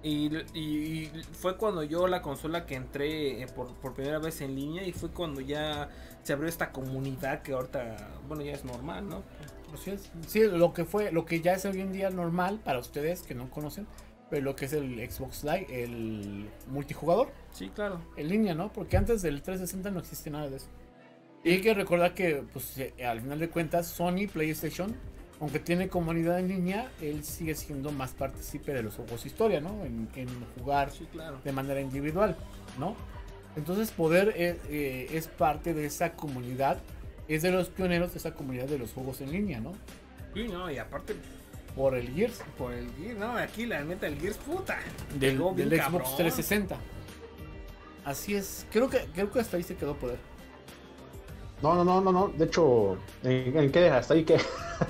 Y, y- y fue cuando yo la consola que entré eh, por, por primera vez en línea y fue cuando ya se abrió esta comunidad que ahorita, bueno, ya es normal, ¿no? Es. Sí, lo que fue, lo que ya es hoy en día normal para ustedes que no conocen, lo que es el Xbox Live, el multijugador Sí, claro. en línea, ¿no? Porque antes del 360 no existe nada de eso. Y hay que recordar que, pues, eh, al final de cuentas, Sony PlayStation, aunque tiene comunidad en línea, él sigue siendo más partícipe de los juegos historia, ¿no? En, en jugar Sí, claro. de manera individual, ¿no? Entonces poder eh, eh, es parte de esa comunidad, es de los pioneros de esa comunidad de los juegos en línea, ¿no? Sí, no, y aparte Por el Gears por el Gears, no, aquí la neta el Gears puta. del, del Xbox cabrón. 360. Así es, creo que creo que hasta ahí se quedó poder. No, no, no, no, no. De hecho, ¿en, en qué? Hasta ahí que.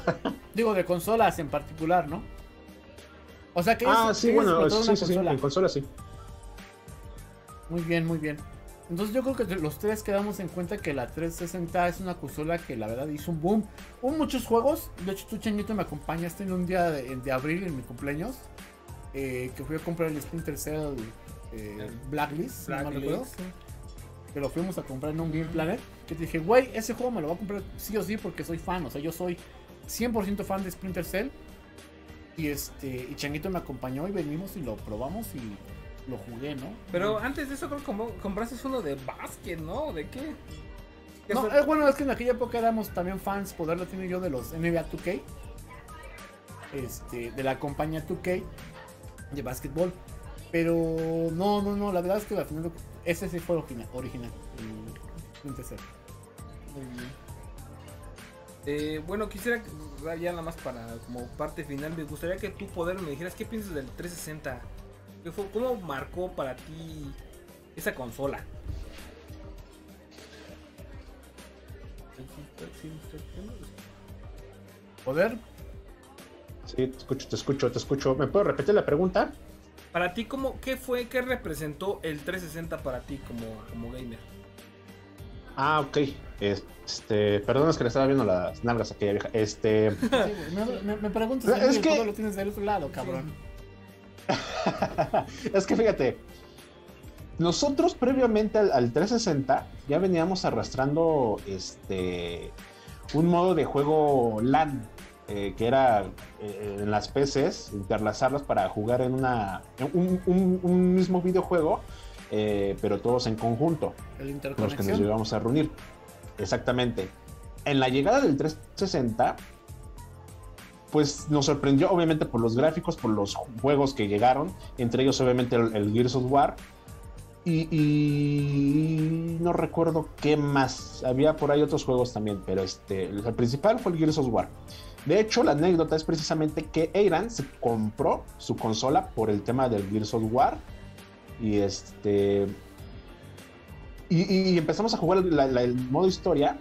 Digo de consolas en particular, ¿no? O sea que Ah, ellos- sí, bueno, sí, sí, sí. En consola sí. Muy bien, muy bien. Entonces yo creo que los tres quedamos en cuenta que la 360 es una consola que la verdad hizo un boom. Hubo muchos juegos, de hecho tú Changuito me acompañaste en un día de, abril en mi cumpleaños, eh, que fui a comprar el Splinter Cell eh, Blacklist, no me recuerdo. Que lo fuimos a comprar en un Game Planet. Que te dije, güey, ese juego me lo voy a comprar sí o sí porque soy fan. O sea, yo soy 100% fan de Splinter Cell. Y este y Changuito me acompañó y venimos y lo probamos y lo jugué, ¿no? Pero antes de eso creo que compraste uno de básquet, ¿no? ¿De qué? No, es, bueno, es que en aquella época éramos también fans, poderlo tener yo de los NBA 2K. Este, de la compañía 2K de básquetbol. Pero no, no, no, la verdad es que al final ese sí fue original, original Muy bien. Eh, bueno, quisiera ya nada más para como parte final, me gustaría que tú poder me dijeras qué piensas del 360. ¿Qué fue, ¿Cómo marcó para ti esa consola? ¿Poder? Sí, te escucho, te escucho, te escucho. ¿Me puedo repetir la pregunta? Para ti, ¿cómo, ¿qué fue, qué representó el 360 para ti como, como gamer? Ah, ok. Este, perdón, es que le estaba viendo las nalgas a aquella vieja. Este. me, me, pregunto si es que... todo lo tienes del otro lado, cabrón. es que fíjate, nosotros previamente al, 360 ya veníamos arrastrando este un modo de juego LAN eh, que era eh, en las PCs, interlazarlas para jugar en una un, mismo videojuego, eh, pero todos en conjunto. Los que nos íbamos a reunir. Exactamente. En la llegada del 360, pues nos sorprendió obviamente por los gráficos, por los juegos que llegaron, entre ellos obviamente el, Gears of War. Y, no recuerdo qué más. Había por ahí otros juegos también, pero este, el principal fue el Gears of War. De hecho, la anécdota es precisamente que Eiran se compró su consola por el tema del Gears of War. Y este. Y, empezamos a jugar el modo historia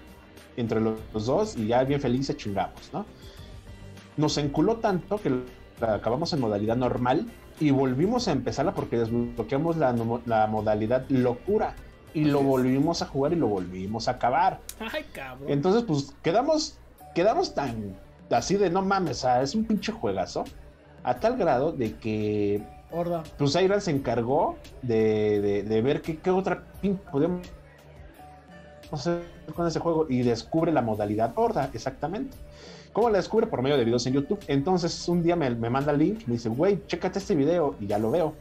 entre los, dos y ya bien felices chingamos, ¿no? Nos enculó tanto que acabamos en modalidad normal y volvimos a empezarla porque desbloqueamos la, la modalidad locura y lo volvimos a jugar y lo volvimos a acabar. Ay, cabrón. Entonces, pues quedamos, quedamos tan así de no mames, es un pinche juegazo. A tal grado de que. Horda. Pues Iron se encargó de, de, ver qué, qué otra pin podemos hacer con ese juego y descubre la modalidad Horda, exactamente. ¿Cómo la descubre? Por medio de videos en YouTube. Entonces un día me, me manda el link, me dice, güey, chécate este video y ya lo veo.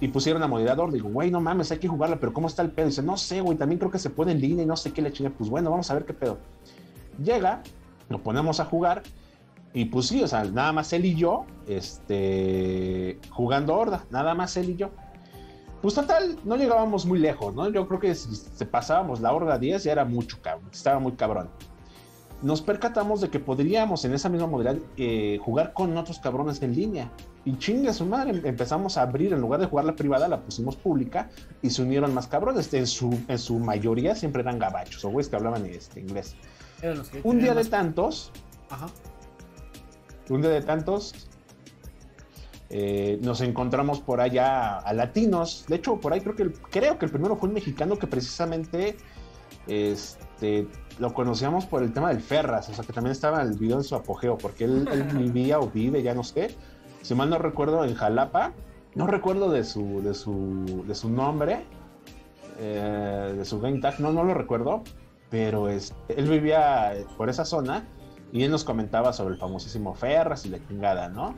Y pusieron la modalidad Horda. Digo, güey, no mames, hay que jugarla, pero ¿cómo está el pedo? dice, no sé, güey, también creo que se puede en línea y no sé qué le chingue. Pues bueno, vamos a ver qué pedo. Llega, nos ponemos a jugar. Y pues sí, o sea, nada más él y yo, este, jugando horda, nada más él y yo. Pues total, no llegábamos muy lejos, ¿no? Yo creo que si se pasábamos la horda 10 ya era mucho cabrón, estaba muy cabrón. Nos percatamos de que podríamos en esa misma modalidad eh, jugar con otros cabrones en línea. Y chingue su madre, empezamos a abrir, en lugar de jugar la privada, la pusimos pública y se unieron más cabrones. En su, en su mayoría siempre eran gabachos o güeyes que hablaban este, inglés un día de tantos. Un día de tantos. Eh, nos encontramos por allá a latinos. De hecho, por ahí creo que creo que el primero fue un mexicano que precisamente este, lo conocíamos por el tema del Ferras, o sea que también estaba el video en su apogeo, porque él, vivía o vive, ya no sé. Si mal no recuerdo, en Jalapa. No recuerdo de su, de su, de su nombre, eh, de su game tag, no, no lo recuerdo pero es, él vivía por esa zona y él nos comentaba sobre el famosísimo Ferras y la chingada, ¿no?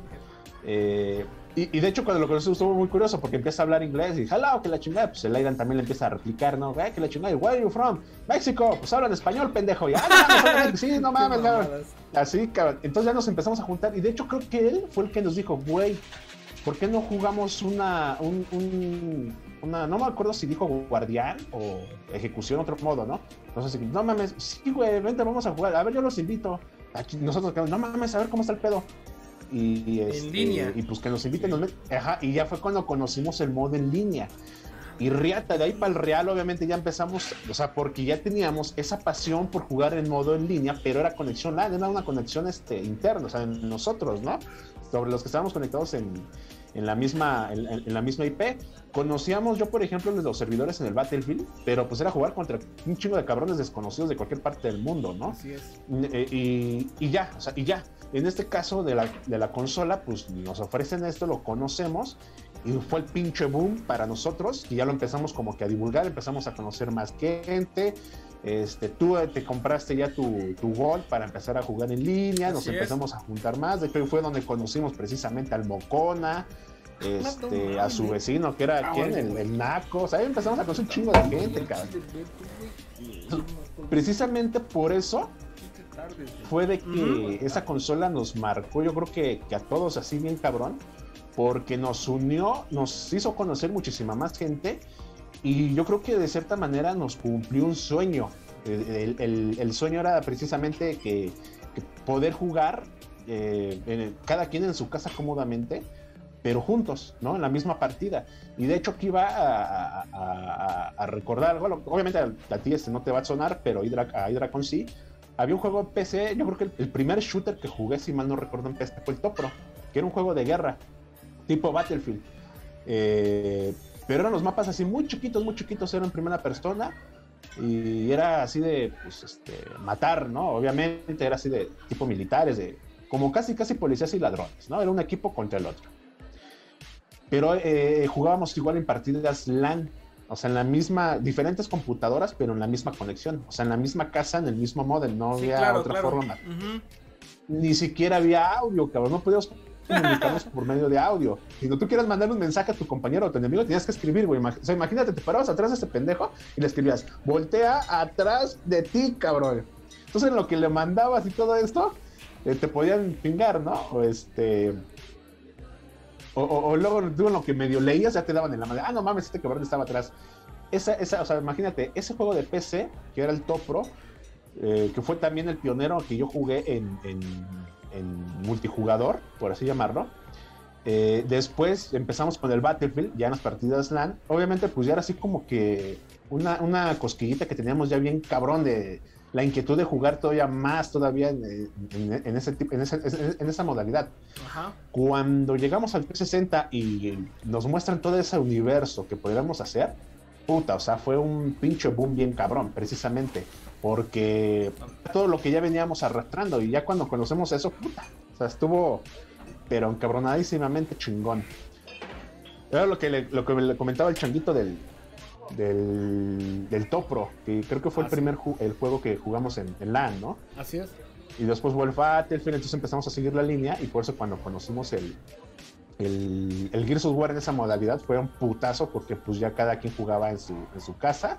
Eh, y, de hecho cuando lo conocí estuvo muy curioso porque empieza a hablar inglés y hello, que la chingada, pues el Aidan también le empieza a replicar, ¿no? que la chingada, where are you from? México, pues hablan español, pendejo. Y, ah, sí, no mames, Así, cabrón. Entonces ya nos empezamos a juntar y de hecho creo que él fue el que nos dijo, güey, ¿por qué no jugamos una, un no me acuerdo si dijo guardián o ejecución, otro modo, ¿no? Entonces, no mames, sí, güey, vente, vamos a jugar. A ver, yo los invito. Aquí, nosotros, no mames, a ver cómo está el pedo. Y, este, línea. Y pues que nos inviten. ajá, y ya fue cuando conocimos el modo en línea. Y Riata, de ahí para el Real, obviamente ya empezamos, o sea, porque ya teníamos esa pasión por jugar en modo en línea, pero era conexión LAN, era una conexión este, interna, o sea, en nosotros, ¿no? Sobre los que estábamos conectados en, en la misma, en, en la misma IP. Conocíamos yo, por ejemplo, los servidores en el Battlefield, pero pues era jugar contra un chingo de cabrones desconocidos de cualquier parte del mundo, ¿no? Así es. Eh, Y, y ya, o sea, y ya. En este caso de la, de la consola, pues nos ofrecen esto, lo conocemos y fue el pinche boom para nosotros y ya lo empezamos como que a divulgar, empezamos a conocer más gente. Este, tú eh, te compraste ya tu, tu Gold para empezar a jugar en línea, nos es. empezamos a juntar más. De hecho, ahí fue donde conocimos precisamente al Mocona, este, a su vecino que era ¿quién? El, el Naco. O sea, ahí empezamos a conocer un chingo de gente, cabrón. Precisamente por eso fue de que esa consola nos marcó, yo creo que, que a todos así bien cabrón, porque nos unió, nos hizo conocer muchísima más gente y yo creo que de cierta manera nos cumplió un sueño. El, el- el sueño era precisamente que, que poder jugar eh, en- cada quien en su casa cómodamente, pero juntos, ¿no? En la misma partida. Y de hecho aquí iba a, a- a- a recordar, bueno, obviamente a, ti este no te va a sonar, pero Hydra, a Hydracon sí. Había un juego PC, yo creo que el, el primer shooter que jugué, si mal no recuerdo en PC, fue el Topro, que era un juego de guerra, tipo Battlefield. Eh, pero eran los mapas así muy chiquitos, muy chiquitos, eran en primera persona. Y era así de, pues, este, matar, ¿no? Obviamente era así de tipo militares, de como casi, casi policías y ladrones, ¿no? Era un equipo contra el otro. Pero eh, jugábamos igual en partidas LAN, o sea, en la misma, diferentes computadoras, pero en la misma conexión, o sea, en la misma casa, en el mismo modem, no Sí, había claro, otra claro. forma. Ni siquiera había audio, cabrón, no podíamos comunicarnos por medio de audio. Si no tú quieres mandar un mensaje a tu compañero o a tu enemigo, tenías que escribir, güey. O sea, imagínate, te parabas atrás de este pendejo y le escribías, voltea atrás de ti, cabrón. Entonces, en lo que le mandabas y todo esto, eh, te podían pingar, ¿no? O este. O, luego en lo que medio leías ya te daban en la madre. Ah, no mames, este cabrón estaba atrás. Esa, esa, o sea, imagínate, ese juego de PC, que era el Topro, eh, que fue también el pionero que yo jugué en, en- en multijugador, por así llamarlo. Eh, después empezamos con el Battlefield, ya en las partidas LAN. Obviamente, pues ya era así como que una, una cosquillita que teníamos ya bien cabrón de la inquietud de jugar todavía más, todavía en, en- en ese, tipo- en, ese- en esa modalidad. Ajá. Cuando llegamos al 360 y nos muestran todo ese universo que podríamos hacer, puta, o sea, fue un pinche boom bien cabrón, precisamente, porque todo lo que ya veníamos arrastrando y ya cuando conocemos eso, puta, o sea, estuvo, pero encabronadísimamente chingón. Era lo que le, lo que le comentaba el changuito del, del, del Topro, que creo que fue Ah, el sí. primer ju- el juego que jugamos en, en LAN, ¿no? Así es. Y después el Battlefield, entonces empezamos a seguir la línea y por eso cuando conocimos el, el, el Gears of War en esa modalidad fue un putazo porque pues ya cada quien jugaba en su, en su casa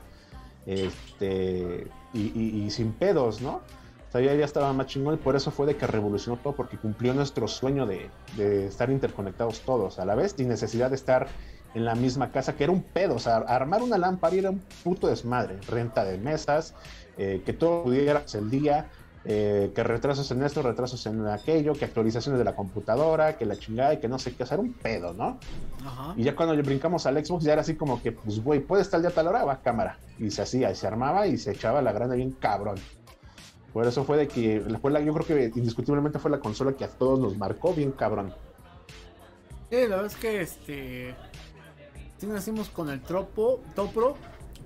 este, y, y- y sin pedos, ¿no? O sea, ya, ya estaba más chingón y por eso fue de que revolucionó todo porque cumplió nuestro sueño de, de estar interconectados todos a la vez sin necesidad de estar en la misma casa, que era un pedo, o sea, armar una lámpara era un puto desmadre, renta de mesas, eh, que todo pudiera el día, eh, que retrasos en esto, retrasos en aquello, que actualizaciones de la computadora, que la chingada y que no sé qué, o sea, era un pedo, ¿no? Ajá. Y ya cuando brincamos al Xbox ya era así como que, pues, güey, ¿puede estar ya tal hora? Va cámara. Y se hacía, y se armaba y se echaba la grana bien cabrón. Por eso fue de que, fue la, yo creo que indiscutiblemente fue la consola que a todos nos marcó bien cabrón. Sí, la verdad es que este. Sí nacimos con el tropo, Topro,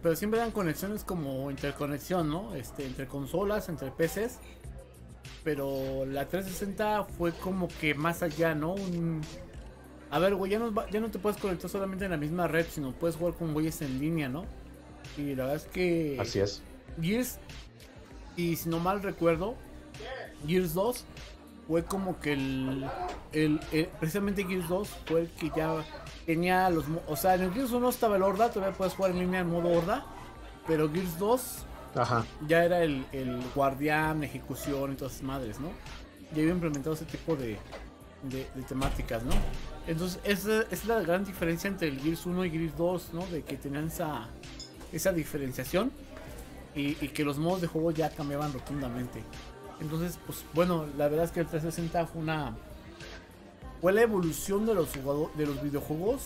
pero siempre eran conexiones como interconexión, ¿no? Este, entre consolas, entre PCs. Pero la 360 fue como que más allá, ¿no? Un- A ver, güey, ya no, ya no te puedes conectar solamente en la misma red, sino puedes jugar con güeyes en línea, ¿no? Y la verdad es que. Así es. Gears, y si no mal recuerdo, Gears 2 fue como que el, el- el- precisamente Gears 2 fue el que ya tenía los o sea en el Gears 1 estaba el Horda, todavía puedes jugar en línea en modo Horda, pero Gears 2 Ajá. ya era el, el guardián, ejecución y todas esas madres, ¿no? Ya había implementado ese tipo de, de, de temáticas, ¿no? Entonces, esa, esa es la gran diferencia entre el Gears 1 y Gears 2, ¿no? De que tenían esa, esa diferenciación y, y que los modos de juego ya cambiaban rotundamente. Entonces, pues bueno, la verdad es que el 360 fue una. Fue la evolución de los, de los videojuegos,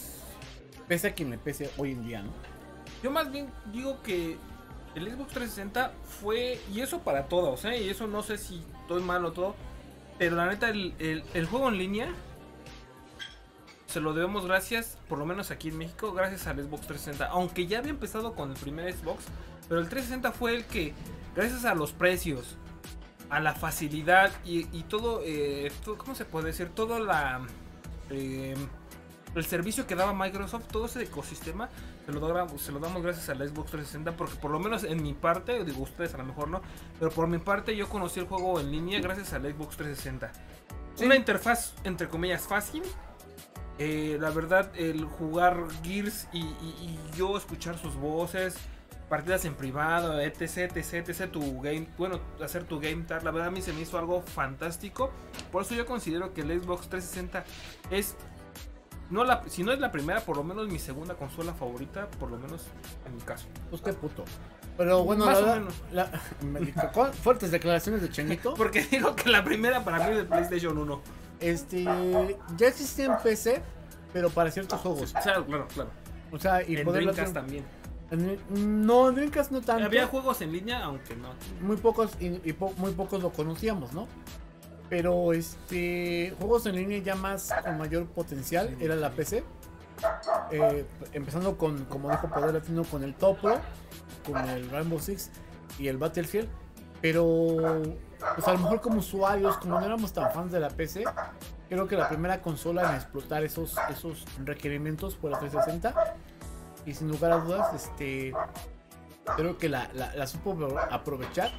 pese a quien le pese hoy en día, ¿no? Yo más bien digo que el Xbox 360 fue, y eso para todos, ¿eh? y eso no sé si todo es malo o todo, pero la neta, el, el- el juego en línea se lo debemos gracias, por lo menos aquí en México, gracias al Xbox 360. Aunque ya había empezado con el primer Xbox, pero el 360 fue el que, gracias a los precios, a la facilidad y, y todo, eh, todo- ¿cómo se puede decir? Todo la... eh, el servicio que daba Microsoft, todo ese ecosistema, se lo, damos, se lo damos gracias al Xbox 360, porque por lo menos en mi parte, digo ustedes a lo mejor no, pero por mi parte yo conocí el juego en línea gracias al Xbox 360. Una interfaz, entre comillas, fácil. Eh, la verdad, el jugar Gears y, y- y yo escuchar sus voces, partidas en privado, etc, etc, etc, tu game, bueno, hacer tu game tag, la verdad a mí se me hizo algo fantástico. Por eso yo considero que el Xbox 360 es, no la, si no es la primera, por lo menos mi segunda consola favorita, por lo menos en mi caso. Pues qué puto. Pero bueno, Más la o fuertes declaraciones de Changuito. Porque digo que la primera para mí es el PlayStation 1. Este, ya existía en PC, pero para ciertos juegos. Claro, claro, claro. O sea, y en poderlo hacer- también. No, Dreamcast no tanto. Había juegos en línea, aunque no. muy pocos y, y po- muy pocos lo conocíamos, ¿no? Pero este juegos en línea ya más con mayor potencial era la PC. Eh, empezando con, como dijo Poder Latino, con el Topo, con el Rainbow Six y el Battlefield. Pero pues a lo mejor como usuarios, como no éramos tan fans de la PC, creo que la primera consola en explotar esos, esos requerimientos fue la 360. Y sin lugar a dudas, este creo que la, la, supo aprovechar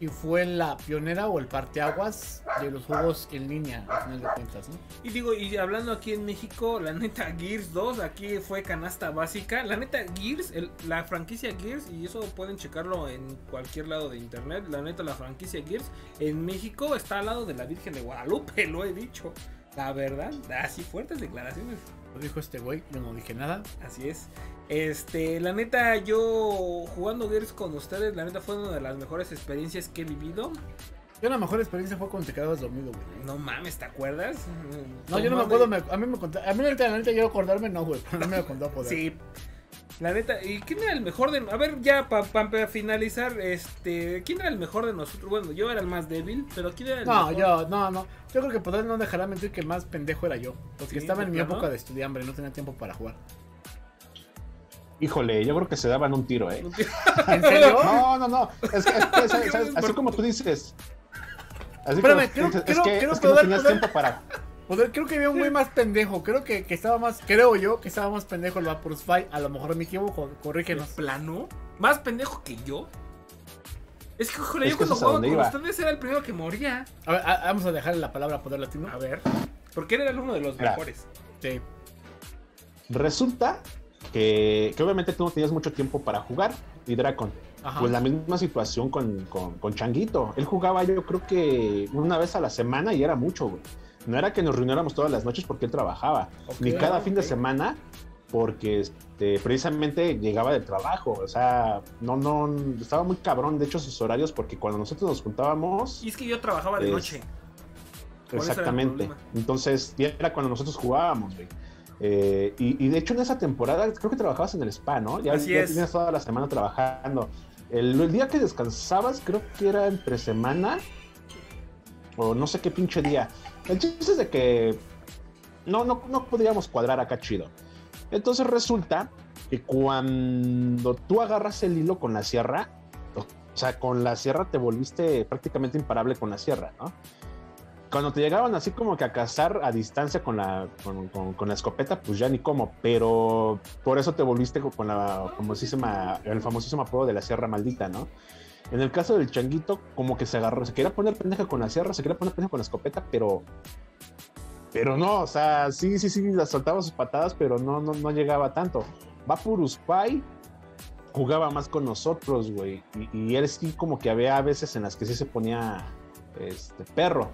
y fue la pionera o el parteaguas de los juegos en línea, al final de cuentas. Y digo, y hablando aquí en México, la neta Gears 2, aquí fue canasta básica. La neta Gears, la franquicia Gears, y eso pueden checarlo en cualquier lado de internet, la neta la franquicia Gears en México está al lado de la Virgen de Guadalupe, lo he dicho. La verdad, así fuertes declaraciones. Lo dijo este güey, yo no dije nada. Así es. Este, la neta, yo jugando Gears con ustedes, la neta fue una de las mejores experiencias que he vivido. Yo la mejor experiencia fue cuando te quedabas dormido, güey. No mames, ¿te acuerdas? No, yo no me acuerdo, me- a mí me contó, a mí ahorita, la neta yo acordarme no, güey, pero a mí me contó poder. Sí. La neta, ¿y quién era el mejor de A ver, ya para finalizar, este, ¿quién era el mejor de nosotros? Bueno, yo era el más débil, pero ¿quién era el No, mejor? yo, no, no. Yo creo que poder no dejará mentir que el más pendejo era yo. Porque Sí, estaba ¿de en mi época de estudiambre, no tenía tiempo para jugar. Híjole, yo creo que se daban un tiro, ¿eh? ¿En serio? No, no, no. Es que, así como tú dices. Así Espérame, como creo- creo- es que, creo es que no poder- tenías poder- tiempo para. Poder, creo que había un güey más pendejo. Creo que, que estaba más, creo yo, que estaba más pendejo el Vaporus Fight. A lo mejor me equivoco, ¿De corrígenos. plano? ¿Más pendejo que yo? Es que, joder, Es yo que cuando jugaba con ustedes era el primero que moría. A ver, a- vamos a dejarle la palabra a Poder Latino. A ver. Porque él era uno de los Mira. mejores. Sí. Resulta que, que obviamente tú no tenías mucho tiempo para jugar. Y Dracon. Ajá. Pues la misma situación con, con, con Changuito. Él jugaba yo creo que una vez a la semana y era mucho, güey. No era que nos reuniéramos todas las noches porque él trabajaba, ni cada fin de semana porque este, precisamente llegaba del trabajo. O sea, no, no, estaba muy cabrón de hecho sus horarios porque cuando nosotros nos juntábamos... Y es que yo trabajaba de Es- noche. Exactamente. Entonces, ya era cuando nosotros jugábamos, güey. Eh, y, y de hecho en esa temporada creo que trabajabas en el spa, ¿no? Ya, Así ya es. tenías toda la semana trabajando. El, el día que descansabas creo que era entre semana o no sé qué pinche día. El chiste es de que no, no, no podríamos cuadrar acá chido. Entonces resulta que cuando tú agarras el hilo con la sierra, o sea, con la sierra te volviste prácticamente imparable con la sierra, ¿no? Cuando te llegaban así como que a cazar a distancia con la, con, con- la escopeta, pues ya ni cómo, pero por eso te volviste con la famosísima, el famosísimo apodo de la sierra maldita, ¿no? En el caso del changuito, como que se agarró, se quería poner pendeja con la sierra, se quería poner pendeja con la escopeta, pero. Pero no, o sea, sí, sí, sí, las soltaba sus patadas, pero no, no, no llegaba tanto. Vaporus Pai jugaba más con nosotros, güey. Y, él sí, como que había veces en las que sí se ponía este perro.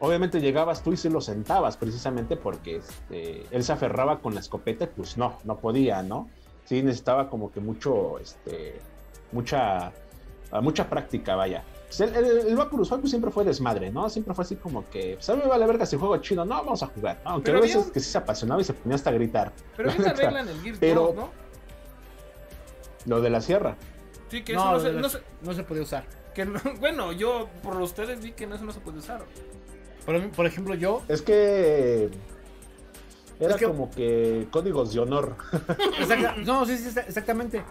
Obviamente llegabas tú y sí lo sentabas, precisamente porque este, él se aferraba con la escopeta, pues no, no podía, ¿no? Sí, necesitaba como que mucho, este, mucha, a mucha práctica, vaya. Pues el, el, el Vaporus siempre fue desmadre, ¿no? Siempre fue así como que, pues a mí me vale verga si juego chido, no, vamos a jugar, ¿no? Aunque Pero a veces que sí se apasionaba y se ponía hasta a gritar. Pero La hay una neta. regla en el Gears Pero- 2, ¿no? Lo de la sierra. Sí, que eso No, se, no se- no se podía usar. que no- bueno, yo por ustedes vi que no, eso no se puede usar. Por, por ejemplo, yo, Es que Era Es que- como que códigos de honor. Exacta- no, sí, sí, exa- exactamente.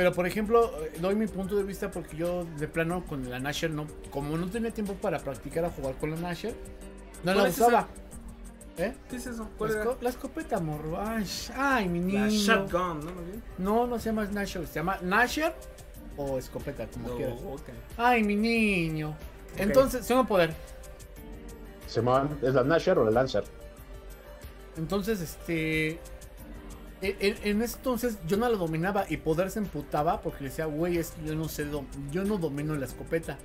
Pero por ejemplo, doy mi punto de vista porque yo de plano con la Nasher no, como no tenía tiempo para practicar a jugar con la Nasher, no la ¿Cuál es usaba. ¿Eh? ¿Qué es eso? La, ¿Cuál era? esco- la escopeta, morro. Ay, mi niño. La shotgun, ¿no? No, no se llama Nasher, se llama Nasher o escopeta, como No, quieras. Ay, mi niño. Entonces, segundo poder. Simón, ¿es la Nasher o la Lancer? Entonces, este. En, ese entonces yo no la dominaba y poder se emputaba porque le decía, güey, es yo no sé, yo no domino la escopeta.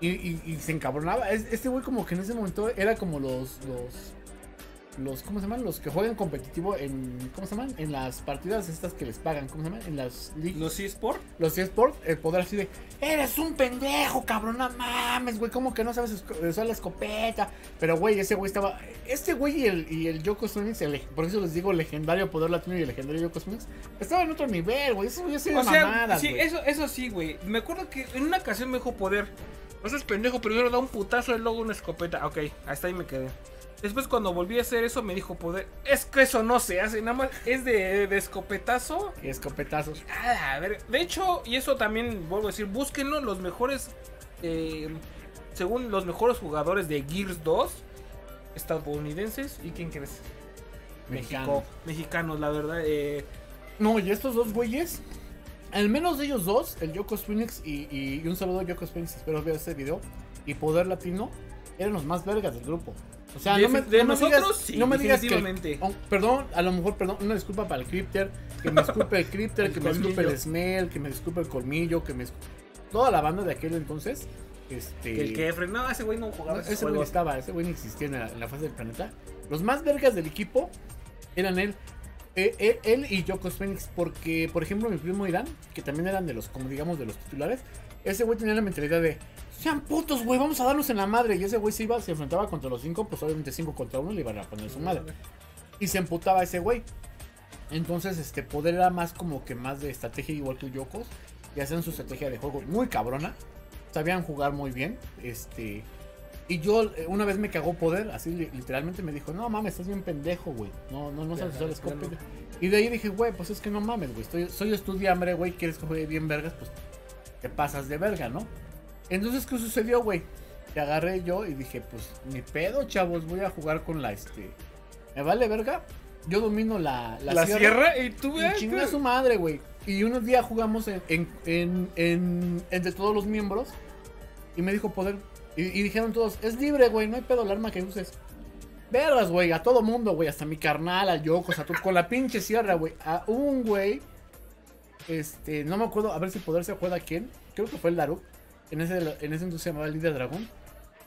Y, se encabronaba. Es- Este güey, como que en ese momento era como los. los los, ¿cómo se llaman? Los que juegan competitivo en, ¿cómo se llaman? En las partidas estas que les pagan, ¿cómo se llaman? En las leagues. ¿Los eSport? Los eSports, el poder así de, eres un pendejo, cabrón, no mames, güey, ¿cómo que no sabes usar la escopeta? Pero, güey, ese güey estaba, este güey y el, y el Yoko el- por eso les digo legendario poder latino y el legendario Yoko Phoenix, estaban en otro nivel, güey, eso O sea, mamadas, sí, güey. eso, eso sí, güey. Me acuerdo que en una ocasión me dijo poder. No seas pendejo, primero da un putazo y luego una escopeta. Ok, hasta ahí me quedé. Después cuando volví a hacer eso me dijo poder. Es que eso no se hace, nada más es de, de escopetazo. Y escopetazos. Ah, a ver, de hecho, y eso también vuelvo a decir, búsquenlo los mejores, eh, según los mejores jugadores de Gears 2, estadounidenses y quién crees, Mexicano. México, mexicanos, la verdad. Eh, No, y estos dos güeyes, al menos de ellos dos, el Yoko Phoenix y, y- y un saludo a Yoko Phoenix, espero ver este video, y poder latino, eran los más vergas del grupo. O sea, De- no me, de no me nosotros, digas, sí, no me digas que, oh, perdón, a lo mejor, perdón, una disculpa para el Crypter, que me disculpe el Crypter, El que me disculpe el. Smell, que me disculpe el Colmillo, que me toda la banda de aquel entonces, este... que el que no, ese güey no jugaba ese güey estaba, ese güey no existía en la, en la faz del planeta. Los más vergas del equipo eran él, eh, él, él y Yoko Phoenix, porque, por ejemplo, mi primo Irán, que también eran de los, como digamos, de los titulares, ese güey tenía la mentalidad de, sean putos, güey, vamos a darnos en la madre. Y ese güey se iba, se enfrentaba contra los cinco, pues obviamente cinco contra uno le iban a poner su madre. Y se emputaba ese güey. Entonces, este poder era más como que más de estrategia, igual que Yokos. Y hacían su estrategia de juego muy cabrona. Sabían jugar muy bien. Este. Y yo eh, una vez me cagó poder, así li- literalmente me dijo, no mames, estás bien pendejo, güey. No, no, no sabes usar escopeta. Y de ahí dije, güey, pues es que no mames, güey. Soy estudiambre, güey. Quieres que juegue bien vergas, pues te pasas de verga, ¿no? Entonces, ¿qué sucedió, güey? Te agarré yo y dije, pues ni pedo, chavos, voy a jugar con la este. ¿Me vale verga? Yo domino la, la, La, sierra. sierra y tú ves. chinga su madre, güey. Y unos días jugamos en, en, en- en- entre todos los miembros. Y me dijo poder. Y, y dijeron todos, es libre, güey, no hay pedo el arma que uses. Vergas, güey, a todo mundo, güey, hasta mi carnal, al Yokos, a tu, con la pinche sierra, güey. A un güey, este, no me acuerdo, a ver si poder se acuerda quién. Creo que fue el Daruk. En ese, en ese entonces se llamaba líder dragón.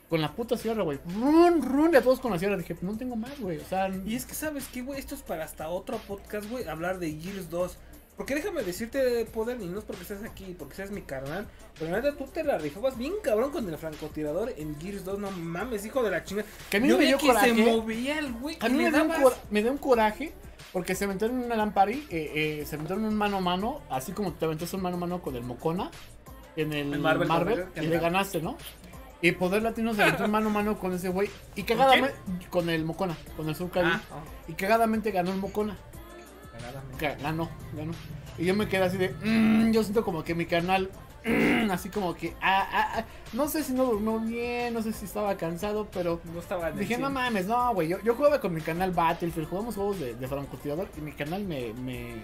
Con la puta sierra, güey. Run, run, y a todos con la sierra. Dije, no tengo más, güey. O sea, Y es que sabes qué, güey, esto es para hasta otro podcast, güey, hablar de Gears 2. Porque déjame decirte, Poder, y no es porque estés aquí, porque seas mi carnal, pero neta tú te la rifabas bien cabrón con el francotirador en Gears 2, no mames, hijo de la chinga. Que a mí Yo me dio que coraje. se movía el güey A mí me dio, un dio un coraje porque se metieron en una lampari, eh, eh, se metieron en un mano a mano, así como te aventaste un mano a mano con el Mocona en el, El Marvel, Marvel, y le ganaste, ¿no? Y Poder Latino se aventó un mano a mano con ese güey y cagadamente con el Mocona, con el Soul Ah, y cagadamente ganó el Mocona. oh, cagadamente. Ga- Ganó, ganó. Y yo me quedé así de, "Mm", yo siento como que mi canal, mm, así como que, ah, ah, ah, no sé si no durmió bien, no sé si estaba cansado, pero no estaba Dije, no mames, no, güey. Yo, yo jugaba con mi canal Battlefield, jugamos juegos de, de francotirador y mi canal me, me.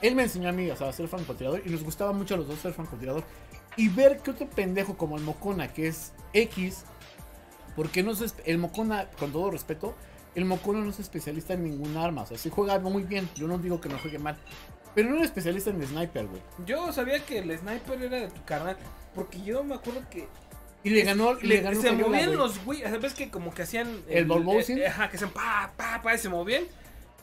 Él me enseñó a mí, o sea, a ser francotirador y nos gustaba mucho a los dos ser francotirador. Y ver que otro pendejo como el Mocona, que es X, porque no espe- El Mocona, con todo respeto, el Mocona no es especialista en ningún arma. O sea, sí juega muy bien. Yo no digo que no juegue mal. Pero no era especialista en sniper, güey. Yo sabía que el sniper era de tu carnal, porque yo me acuerdo que Y le ganó. y le, le- ganó se Cayola, movían güey. los güey, ¿sabes que como que hacían ¿El bouncing? eh, ajá, que hacían pa pa pa y se movían.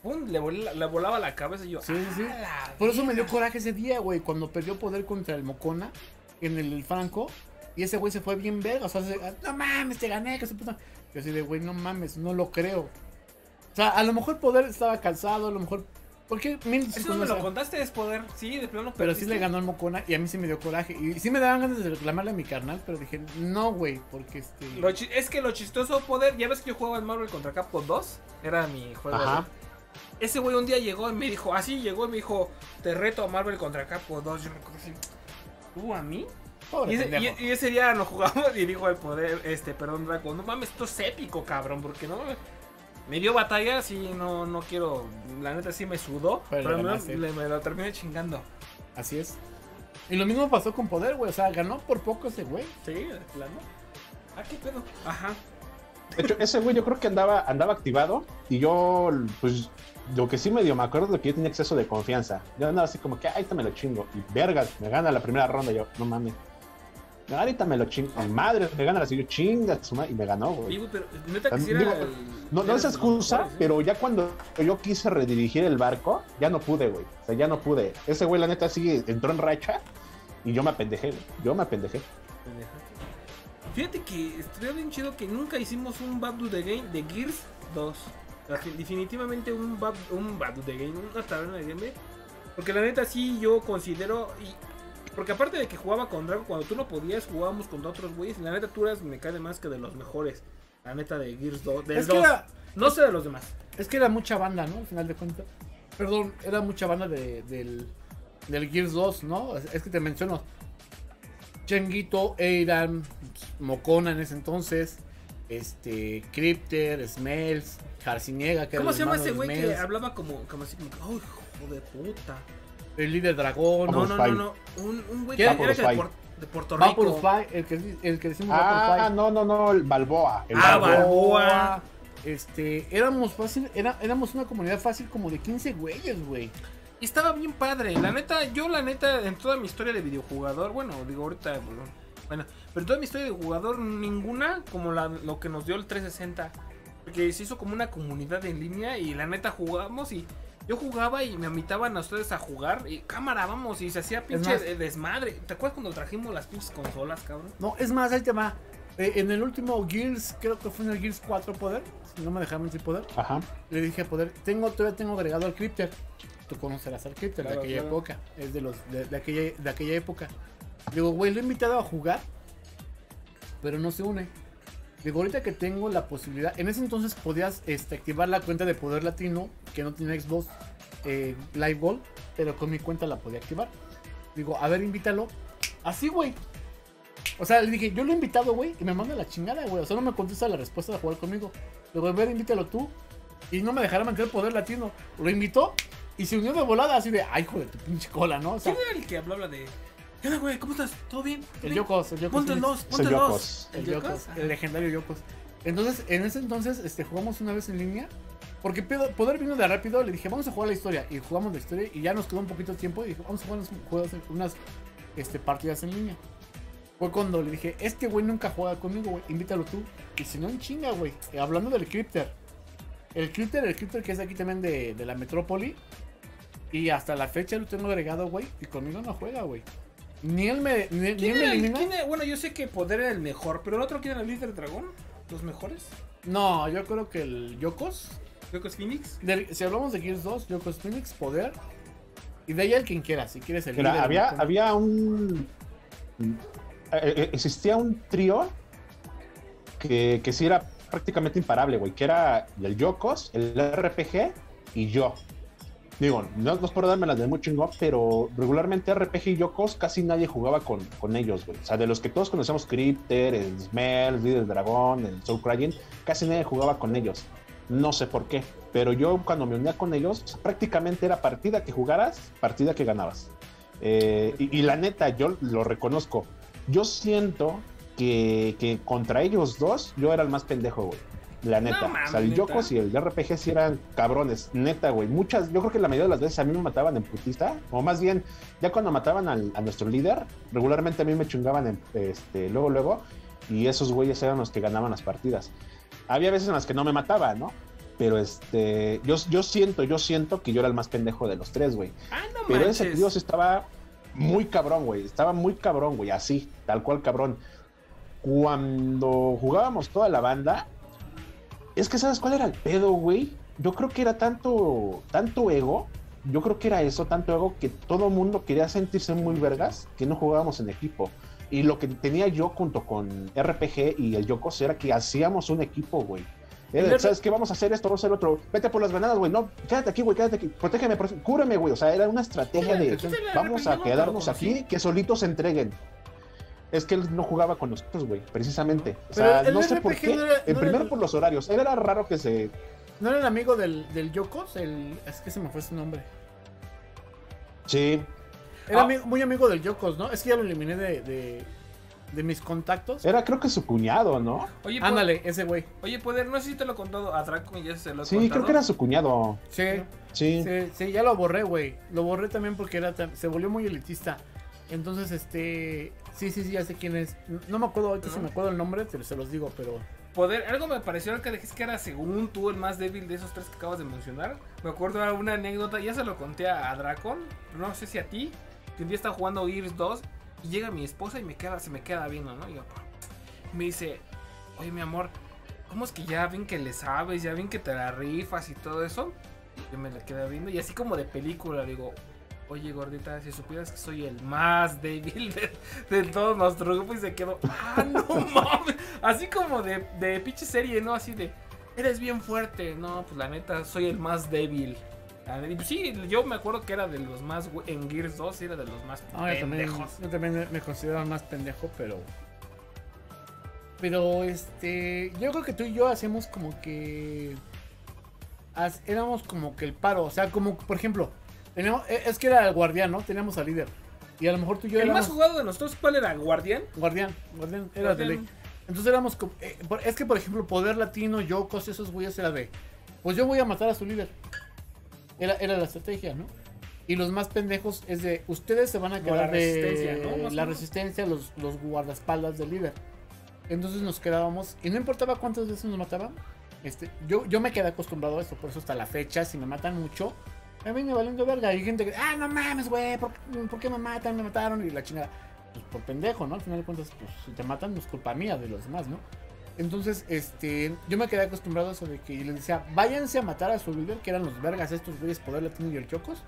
Pum, le, vol- le volaba la cabeza y yo. Sí, sí, sí. "A la Por eso me dio verga". coraje ese día, güey, cuando perdió poder contra el Mocona en el Franco. Y ese güey se fue bien verga. O sea, se- no mames, te gané, que su puta. Yo así de, güey, no mames, no lo creo. O sea, a lo mejor poder estaba cansado, a lo mejor ¿Por qué Mil Eso no me lo contaste, es poder. Sí, de plano. Pero sí le ganó el Mocona y a mí sí me dio coraje. Y sí me daban ganas de reclamarle a mi carnal, pero dije, no, güey, porque este. Lo es que lo chistoso poder, ya ves que yo jugaba en Marvel contra Capcom 2, era mi juego. Ajá. de- Ese güey un día llegó y me dijo, así llegó y me dijo, te reto a Marvel contra Capcom 2. Yo me acuerdo así, ¿tú a mí? Pobre Y ese, pendejo. y- y ese día lo jugamos y dijo el poder, este, perdón, Draco, no mames, esto es épico, cabrón, porque no me dio batalla, sí, no, no quiero, la neta sí me sudó, Pero pero, le me, ganaste. le- me lo terminé chingando. Así es. Y lo mismo pasó con Poder, güey. O sea, ganó por poco ese güey. Sí, de plano. Ah, qué pedo. Ajá. De hecho, ese güey yo creo que andaba, andaba activado y yo, pues, lo que sí medio me acuerdo de que yo tenía exceso de confianza. Yo andaba así como que, ahí te me lo chingo. Y vergas, me gana la primera ronda. Yo, no mames. Ahorita me lo chingo. Mi madre, me gana la siguiente chinga su madre", y me ganó, güey. Digo, pero neta quisiera. digo, el- No, no es excusa, mejores, ¿eh? pero ya cuando yo quise redirigir el barco, ya no pude, güey. O sea, ya no pude. Ese güey, la neta, sí entró en racha y yo me apendejé, güey. Yo me apendejé. Fíjate que estaría bien chido que nunca hicimos un Bad Do The Game de Gears 2. Definitivamente un Bad, un Bad The Game, una taberna de game. Porque la neta sí yo considero... Y, porque aparte de que jugaba con Drago, cuando tú no podías, jugábamos contra otros güeyes. y La neta tú eras, me cae de más que de los mejores. La neta de Gears 2. Del Es que, 2. era, No sé de los demás. es que era mucha banda, ¿no? Al final de cuentas. Perdón, era mucha banda de, del, del Gears 2, ¿no? Es, es que te menciono. Chenguito, Eidan, Mocona en ese entonces. Este, Crypter, Smells, Jarciniega, que era ¿Cómo se llama ese güey que hablaba como, como así como ¡ay, hijo de puta! El líder dragón, No, no, no, no. Un, un güey que era de. Por- de Puerto Rico. Vapor Five, el que, el que decimos Ah, Vapor no, no, no, el Balboa. El Ah, Balboa. Balboa. Este, éramos fácil, era, éramos una comunidad fácil como de 15 güeyes, güey. Y estaba bien padre. La neta, yo la neta, en toda mi historia de videojugador, bueno, digo ahorita, bueno, pero en toda mi historia de jugador, ninguna como la, lo que nos dio el 360. Porque se hizo como una comunidad en línea y la neta jugamos y yo jugaba y me invitaban a ustedes a jugar y cámara, vamos, y se hacía pinche más- desmadre. ¿Te acuerdas cuando trajimos las pinches consolas, cabrón? No, es más, ahí te va. Eh, en el último Gears, creo que fue en el Gears 4 Poder, si no me dejaron sin poder, Ajá. le dije a Poder, tengo, todavía tengo agregado al Crypter. Tú conocerás al Crypter Claro, de aquella claro. época, es de, los, de, de aquella, de aquella época. Digo, güey, lo he invitado a jugar, pero no se une. Digo, ahorita que tengo la posibilidad, en ese entonces podías este, activar la cuenta de Poder Latino, que no tiene Xbox eh, Live Gold, pero con mi cuenta la podía activar. Digo, a ver, invítalo. Así, güey. O sea, le dije, yo lo he invitado, güey, y me manda la chingada, güey. O sea, no me contesta la respuesta de jugar conmigo. Luego, a ver, invítalo tú. Y no me dejará mantener Poder Latino. Lo invitó y se unió de volada, así de, ay, hijo de tu pinche cola, ¿no? O ¿Quién era el que hablaba de... ¿Qué onda, güey? ¿Cómo estás? ¿Todo bien? ¿Todo el bien? Yokos, el Yokos. Ponte el. 2, ponte el el 2. Yokos. El Yokos, el legendario Yokos. Entonces, en ese entonces, este, jugamos una vez en línea. Porque Poder vino de rápido, le dije, vamos a jugar la historia. Y jugamos la historia y ya nos quedó un poquito de tiempo. Y dije, vamos a jugar juegos, unas este, partidas en línea. Fue cuando le dije, este güey nunca juega conmigo, güey, invítalo tú. Y si no, en chinga, güey. Eh, Hablando del Crypter. El Crypter, el Crypter que es de aquí también de, de la Metrópoli. Y hasta la fecha lo tengo agregado, güey. Y conmigo no juega, güey. Ni él me, ni, ni ¿Quién él me era el- elimina. quién era- Bueno, yo sé que Poder era el mejor, pero el otro, ¿quién era el líder dragón? ¿Los mejores? No, yo creo que el Yokos. Es Phoenix. Del- si hablamos de Gears 2, Yokos Phoenix, Poder. Y de ahí el quien quiera, si quieres el Mira, líder, había, el- había un. eh, eh, existía un trío que, que sí era prácticamente imparable, güey. Que era el Yokos, el RPG y yo. Digo, no, no es por darme las de muy chingón, pero regularmente RPG y Yokos casi nadie jugaba con, con ellos, güey. O sea, de los que todos conocemos, Crypter, el Smell, el Líder Dragón, el Soul Crying, casi nadie jugaba con ellos. No sé por qué, pero yo cuando me unía con ellos, prácticamente era partida que jugaras, partida que ganabas. Eh, y, y la neta, yo lo reconozco. Yo siento que, que contra ellos dos, yo era el más pendejo, güey. La neta. mames, o sea, el. Yokos y el RPG sí eran cabrones. Neta, güey. Muchas, yo creo que la mayoría de las veces a mí me mataban en putista. O más bien, ya cuando mataban al- a nuestro líder, regularmente a mí me chungaban en, este, luego, luego. Y esos güeyes eran los que ganaban las partidas. Había veces en las que no me mataban, ¿no? Pero este, yo, yo siento, yo siento que yo era el más pendejo de los tres, güey. Ah, no Pero manches. ese tío estaba muy cabrón, güey. Estaba muy cabrón, güey. Así, tal cual cabrón. Cuando jugábamos toda la banda, es que ¿sabes cuál era el pedo, güey? Yo creo que era tanto, tanto ego. yo creo que era eso, tanto ego, que todo mundo quería sentirse muy vergas, que no jugábamos en equipo. Y lo que tenía yo junto con RPG y el Yokos era que hacíamos un equipo, güey. Era, ¿Sabes qué? Vamos a hacer esto, vamos a hacer otro. Vete por las granadas, güey. No, quédate aquí, güey, quédate aquí. Protégeme, prote- cúbreme, güey. O sea, era una estrategia de vamos a no quedarnos aquí, que solitos se entreguen. Es que él no jugaba con nosotros, güey, precisamente. O Pero sea, el no sé por qué. no era- En no primero era- por los horarios. Él era raro que se. ¿No era el amigo del, del Yokos? El, es que se me fue su nombre. Sí, Era Ah. muy amigo del Yokos, ¿no? Es que ya lo eliminé de, de, de mis contactos. era creo que su cuñado, ¿no? Oye, Ándale, ese güey. Oye, Poder, no sé si te lo he contado a Draco y ya se lo he Sí, contado. creo que era su cuñado. Sí, Sí. sí, sí, ya lo borré, güey. Lo borré también porque era se volvió muy elitista. Entonces, este. Sí, sí, sí, ya sé quién es. No me acuerdo ahorita si ¿No? me acuerdo el nombre, te- se los digo, pero. Poder, algo me pareció que dijiste que era según tú el más débil de esos tres que acabas de mencionar. Me acuerdo de una anécdota, ya se lo conté a, Dracon, no sé si a ti, que un día estaba jugando Gears 2 y llega mi esposa y me queda, se me queda viendo, ¿no? Y yo, me dice, oye mi amor, ¿cómo es que ya ven que le sabes, ya ven que te la rifas y todo eso? Y yo me la quedé viendo y así como de película digo, oye gordita, si supieras que soy el más débil de, de todo nuestro grupo y se quedó, ah, no mames, así como de, de pinche serie, ¿no? Así de, eres bien fuerte, no, pues la neta, soy el más débil. Ah, y pues sí, yo me acuerdo que era de los más, en Gears 2 era de los más yo también, pendejos. yo también me- considero más pendejo, pero. Pero este. Yo creo que tú y yo hacemos como que. éramos como que el paro. O sea, como por ejemplo. Teníamos, e- es que era el guardián, ¿no? Teníamos al líder. Y a lo mejor tú y yo El éramos. más jugado de nosotros, ¿cuál era? ¿Guardián? Guardián, guardián, era de ley. Entonces éramos eh, es que por ejemplo, Poder Latino, Yokos, esos güeyes era de. Pues yo voy a matar a su líder. Era, era la estrategia, ¿no? Y los más pendejos es de. Ustedes se van a la quedar de. resistencia, ¿no? Más o La menos. resistencia, los, los guardaespaldas del líder. Entonces nos quedábamos. Y no importaba cuántas veces nos mataban. Este, yo, yo me quedé acostumbrado a eso. Por eso hasta la fecha, si me matan mucho. A mí me valiendo verga. Hay gente que. Ah, no mames, güey. ¿por, por qué me matan? Me mataron. Y la chingada. Pues por pendejo, ¿no? Al final de cuentas, pues si te matan, no es culpa mía de los demás, ¿no? Entonces, este, yo me quedé acostumbrado a eso de que les decía, váyanse a matar a su líder, que eran los vergas estos güeyes, Poder Latino y el Chocos.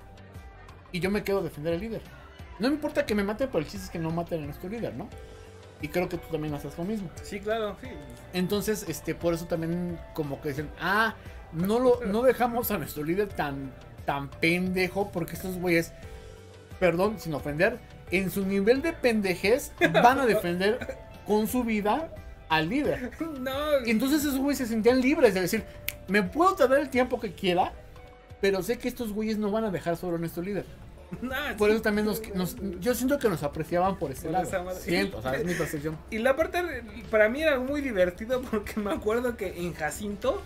Y yo me quedo a defender al líder. No me importa que me maten, pero el chiste es que no maten a nuestro líder, ¿no? Y creo que tú también haces lo mismo. Sí, claro, sí. Entonces, este, por eso también como que dicen, ah, no lo, no dejamos a nuestro líder tan, tan pendejo, porque estos güeyes, perdón, sin ofender, en su nivel de pendejez van a defender con su vida al líder. No, Y entonces esos güeyes se sentían libres de decir, me puedo tardar el tiempo que quiera, pero sé que estos güeyes no van a dejar solo a nuestro líder. no, Por sí. eso también nos, nos- yo siento que nos apreciaban por ese Por lado. Siento, o sea, es mi percepción. Y la parte, para mí era muy divertido porque me acuerdo que en Jacinto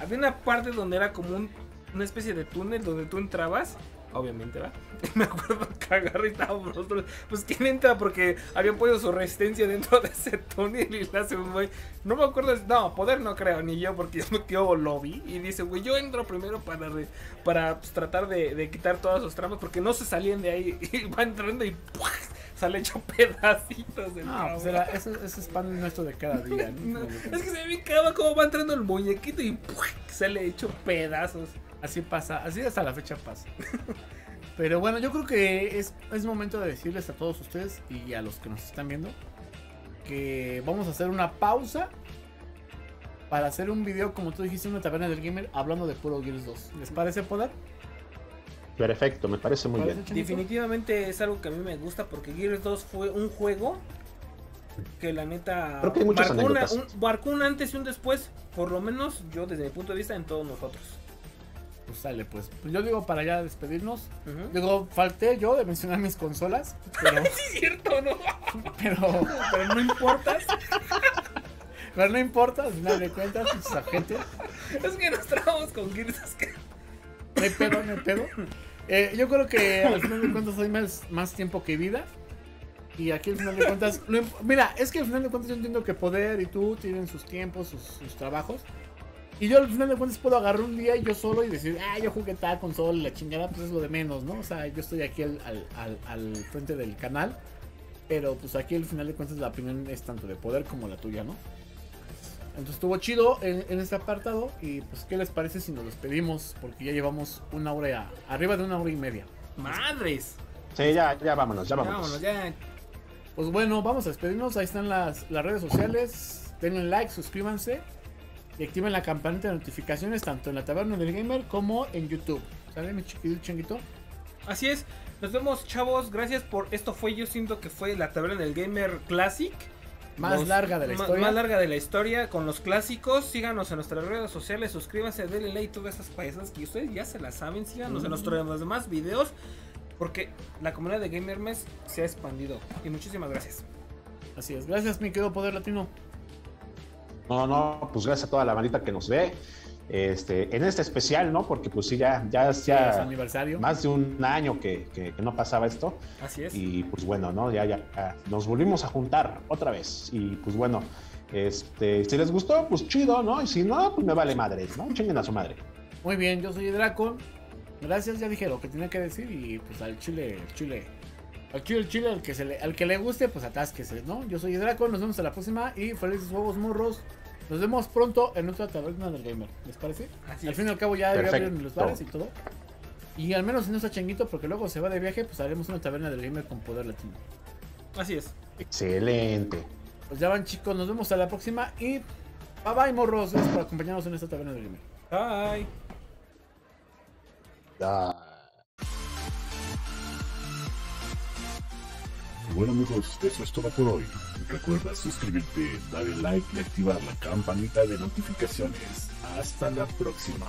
había una parte donde era como un- una especie de túnel donde tú entrabas. Obviamente, ¿va? Y me acuerdo que agarré y estábamos nosotros. Pues quién entra porque habían puesto su resistencia dentro de ese túnel y le hace un güey. No me acuerdo, no, poder no creo, ni yo, porque yo, lo vi. Y dice, güey, yo entro primero para, re- para pues, tratar de, de quitar todas sus trampas porque no se salían de ahí. Y va entrando y ¡pua! sale hecho pedacitos de No, pues era, ese, ese es pan nuestro de cada día. ¿no? no, es que se cagado cómo va entrando el muñequito y ¡pua! sale hecho pedazos. Así pasa, así hasta la fecha pasa. Pero bueno, yo creo que es, es momento de decirles a todos ustedes y a los que nos están viendo que vamos a hacer una pausa para hacer un video, como tú dijiste, una taberna del gamer hablando de puro Gears 2. ¿Les parece poder? Perfecto, me parece muy ¿Parece, bien. Definitivamente es algo que a mí me gusta porque Gears 2 fue un juego que la neta Creo que hay muchas marcó, una- anécdotas. un, marcó un antes y un después, por lo menos yo desde mi punto de vista en todos nosotros. Pues sale, pues. Yo digo para ya despedirnos. Ujú. Digo, falté yo de mencionar mis consolas, pero, Sí, es cierto, ¿no? pero, Pero no importa. pero no importa, al final de cuentas, sus agentes. es que nos trabamos con Gears. No hay pedo, no hay pedo. Eh, yo creo que al final de cuentas hay más, más tiempo que vida. Y aquí al final de cuentas. lo mira, es que al final de cuentas yo entiendo que Poder y tú tienen sus tiempos, sus, sus trabajos. Y yo al final de cuentas puedo agarrar un día yo solo y decir, ah, yo jugué tal consola y la chingada, pues es lo de menos, ¿no? O sea, yo estoy aquí al, al, al- al frente del canal. Pero pues aquí al final de cuentas la opinión es tanto de Poder como la tuya, ¿no? Entonces estuvo chido en, en este apartado. Y pues, ¿qué les parece si nos despedimos? Porque ya llevamos una hora, arriba de una hora y media. Madres. Sí, ya, ya vámonos, ya Ya, vámonos. Vámonos, ya. Pues bueno, vamos a despedirnos. Ahí están las, las redes sociales. Denle like, suscríbanse. Y activen la campanita de notificaciones tanto en la taberna del gamer como en YouTube. ¿Sale mi chiquito changuito? Así es. Nos vemos, chavos. Gracias por esto. Fue, yo siento que fue la taberna del gamer Classic. Más Los- larga de la historia. Más larga de la historia con los clásicos. Síganos en nuestras redes sociales. Suscríbanse, denle like todas esas payasadas que ustedes ya se las saben. Síganos en nuestros demás videos. Porque la comunidad de Gamer Mes se ha expandido. Y muchísimas gracias. Así es. Gracias, mi querido Poder Latino. No, no, pues gracias a toda la bandita que nos ve. Este, en este especial, ¿no? Porque pues sí, ya, ya, Sí, aniversario. más de un año que, que- que no pasaba esto. Así es. Y pues bueno, ¿no? Ya, ya, ya nos volvimos a juntar otra vez. Y pues bueno, este, si les gustó, pues chido, ¿no? Y si no, pues me vale madre, ¿no? Chinguen a su madre. Muy bien, yo soy Dracon. Gracias, ya dije lo que tenía que decir. Y pues al chile, chile. Al chile, el chile, al que, se le, al que le guste, pues atásquese, ¿no? Yo soy Dracon, nos vemos a la próxima. Y felices juegos morros. Nos vemos pronto en nuestra taberna del gamer. ¿Les parece? Así al fin y al cabo ya, abrieron los bares y todo. Y al menos si no está changuito, porque luego se va de viaje, pues haremos una taberna del gamer con poder latino. Así es. Excelente. Pues ya van chicos, nos vemos a la próxima y bye bye morros, gracias por acompañarnos en esta taberna del gamer. Bye. Ah. Bueno amigos, eso es todo por hoy. Recuerda suscribirte, darle like y activar la campanita de notificaciones. Hasta la próxima.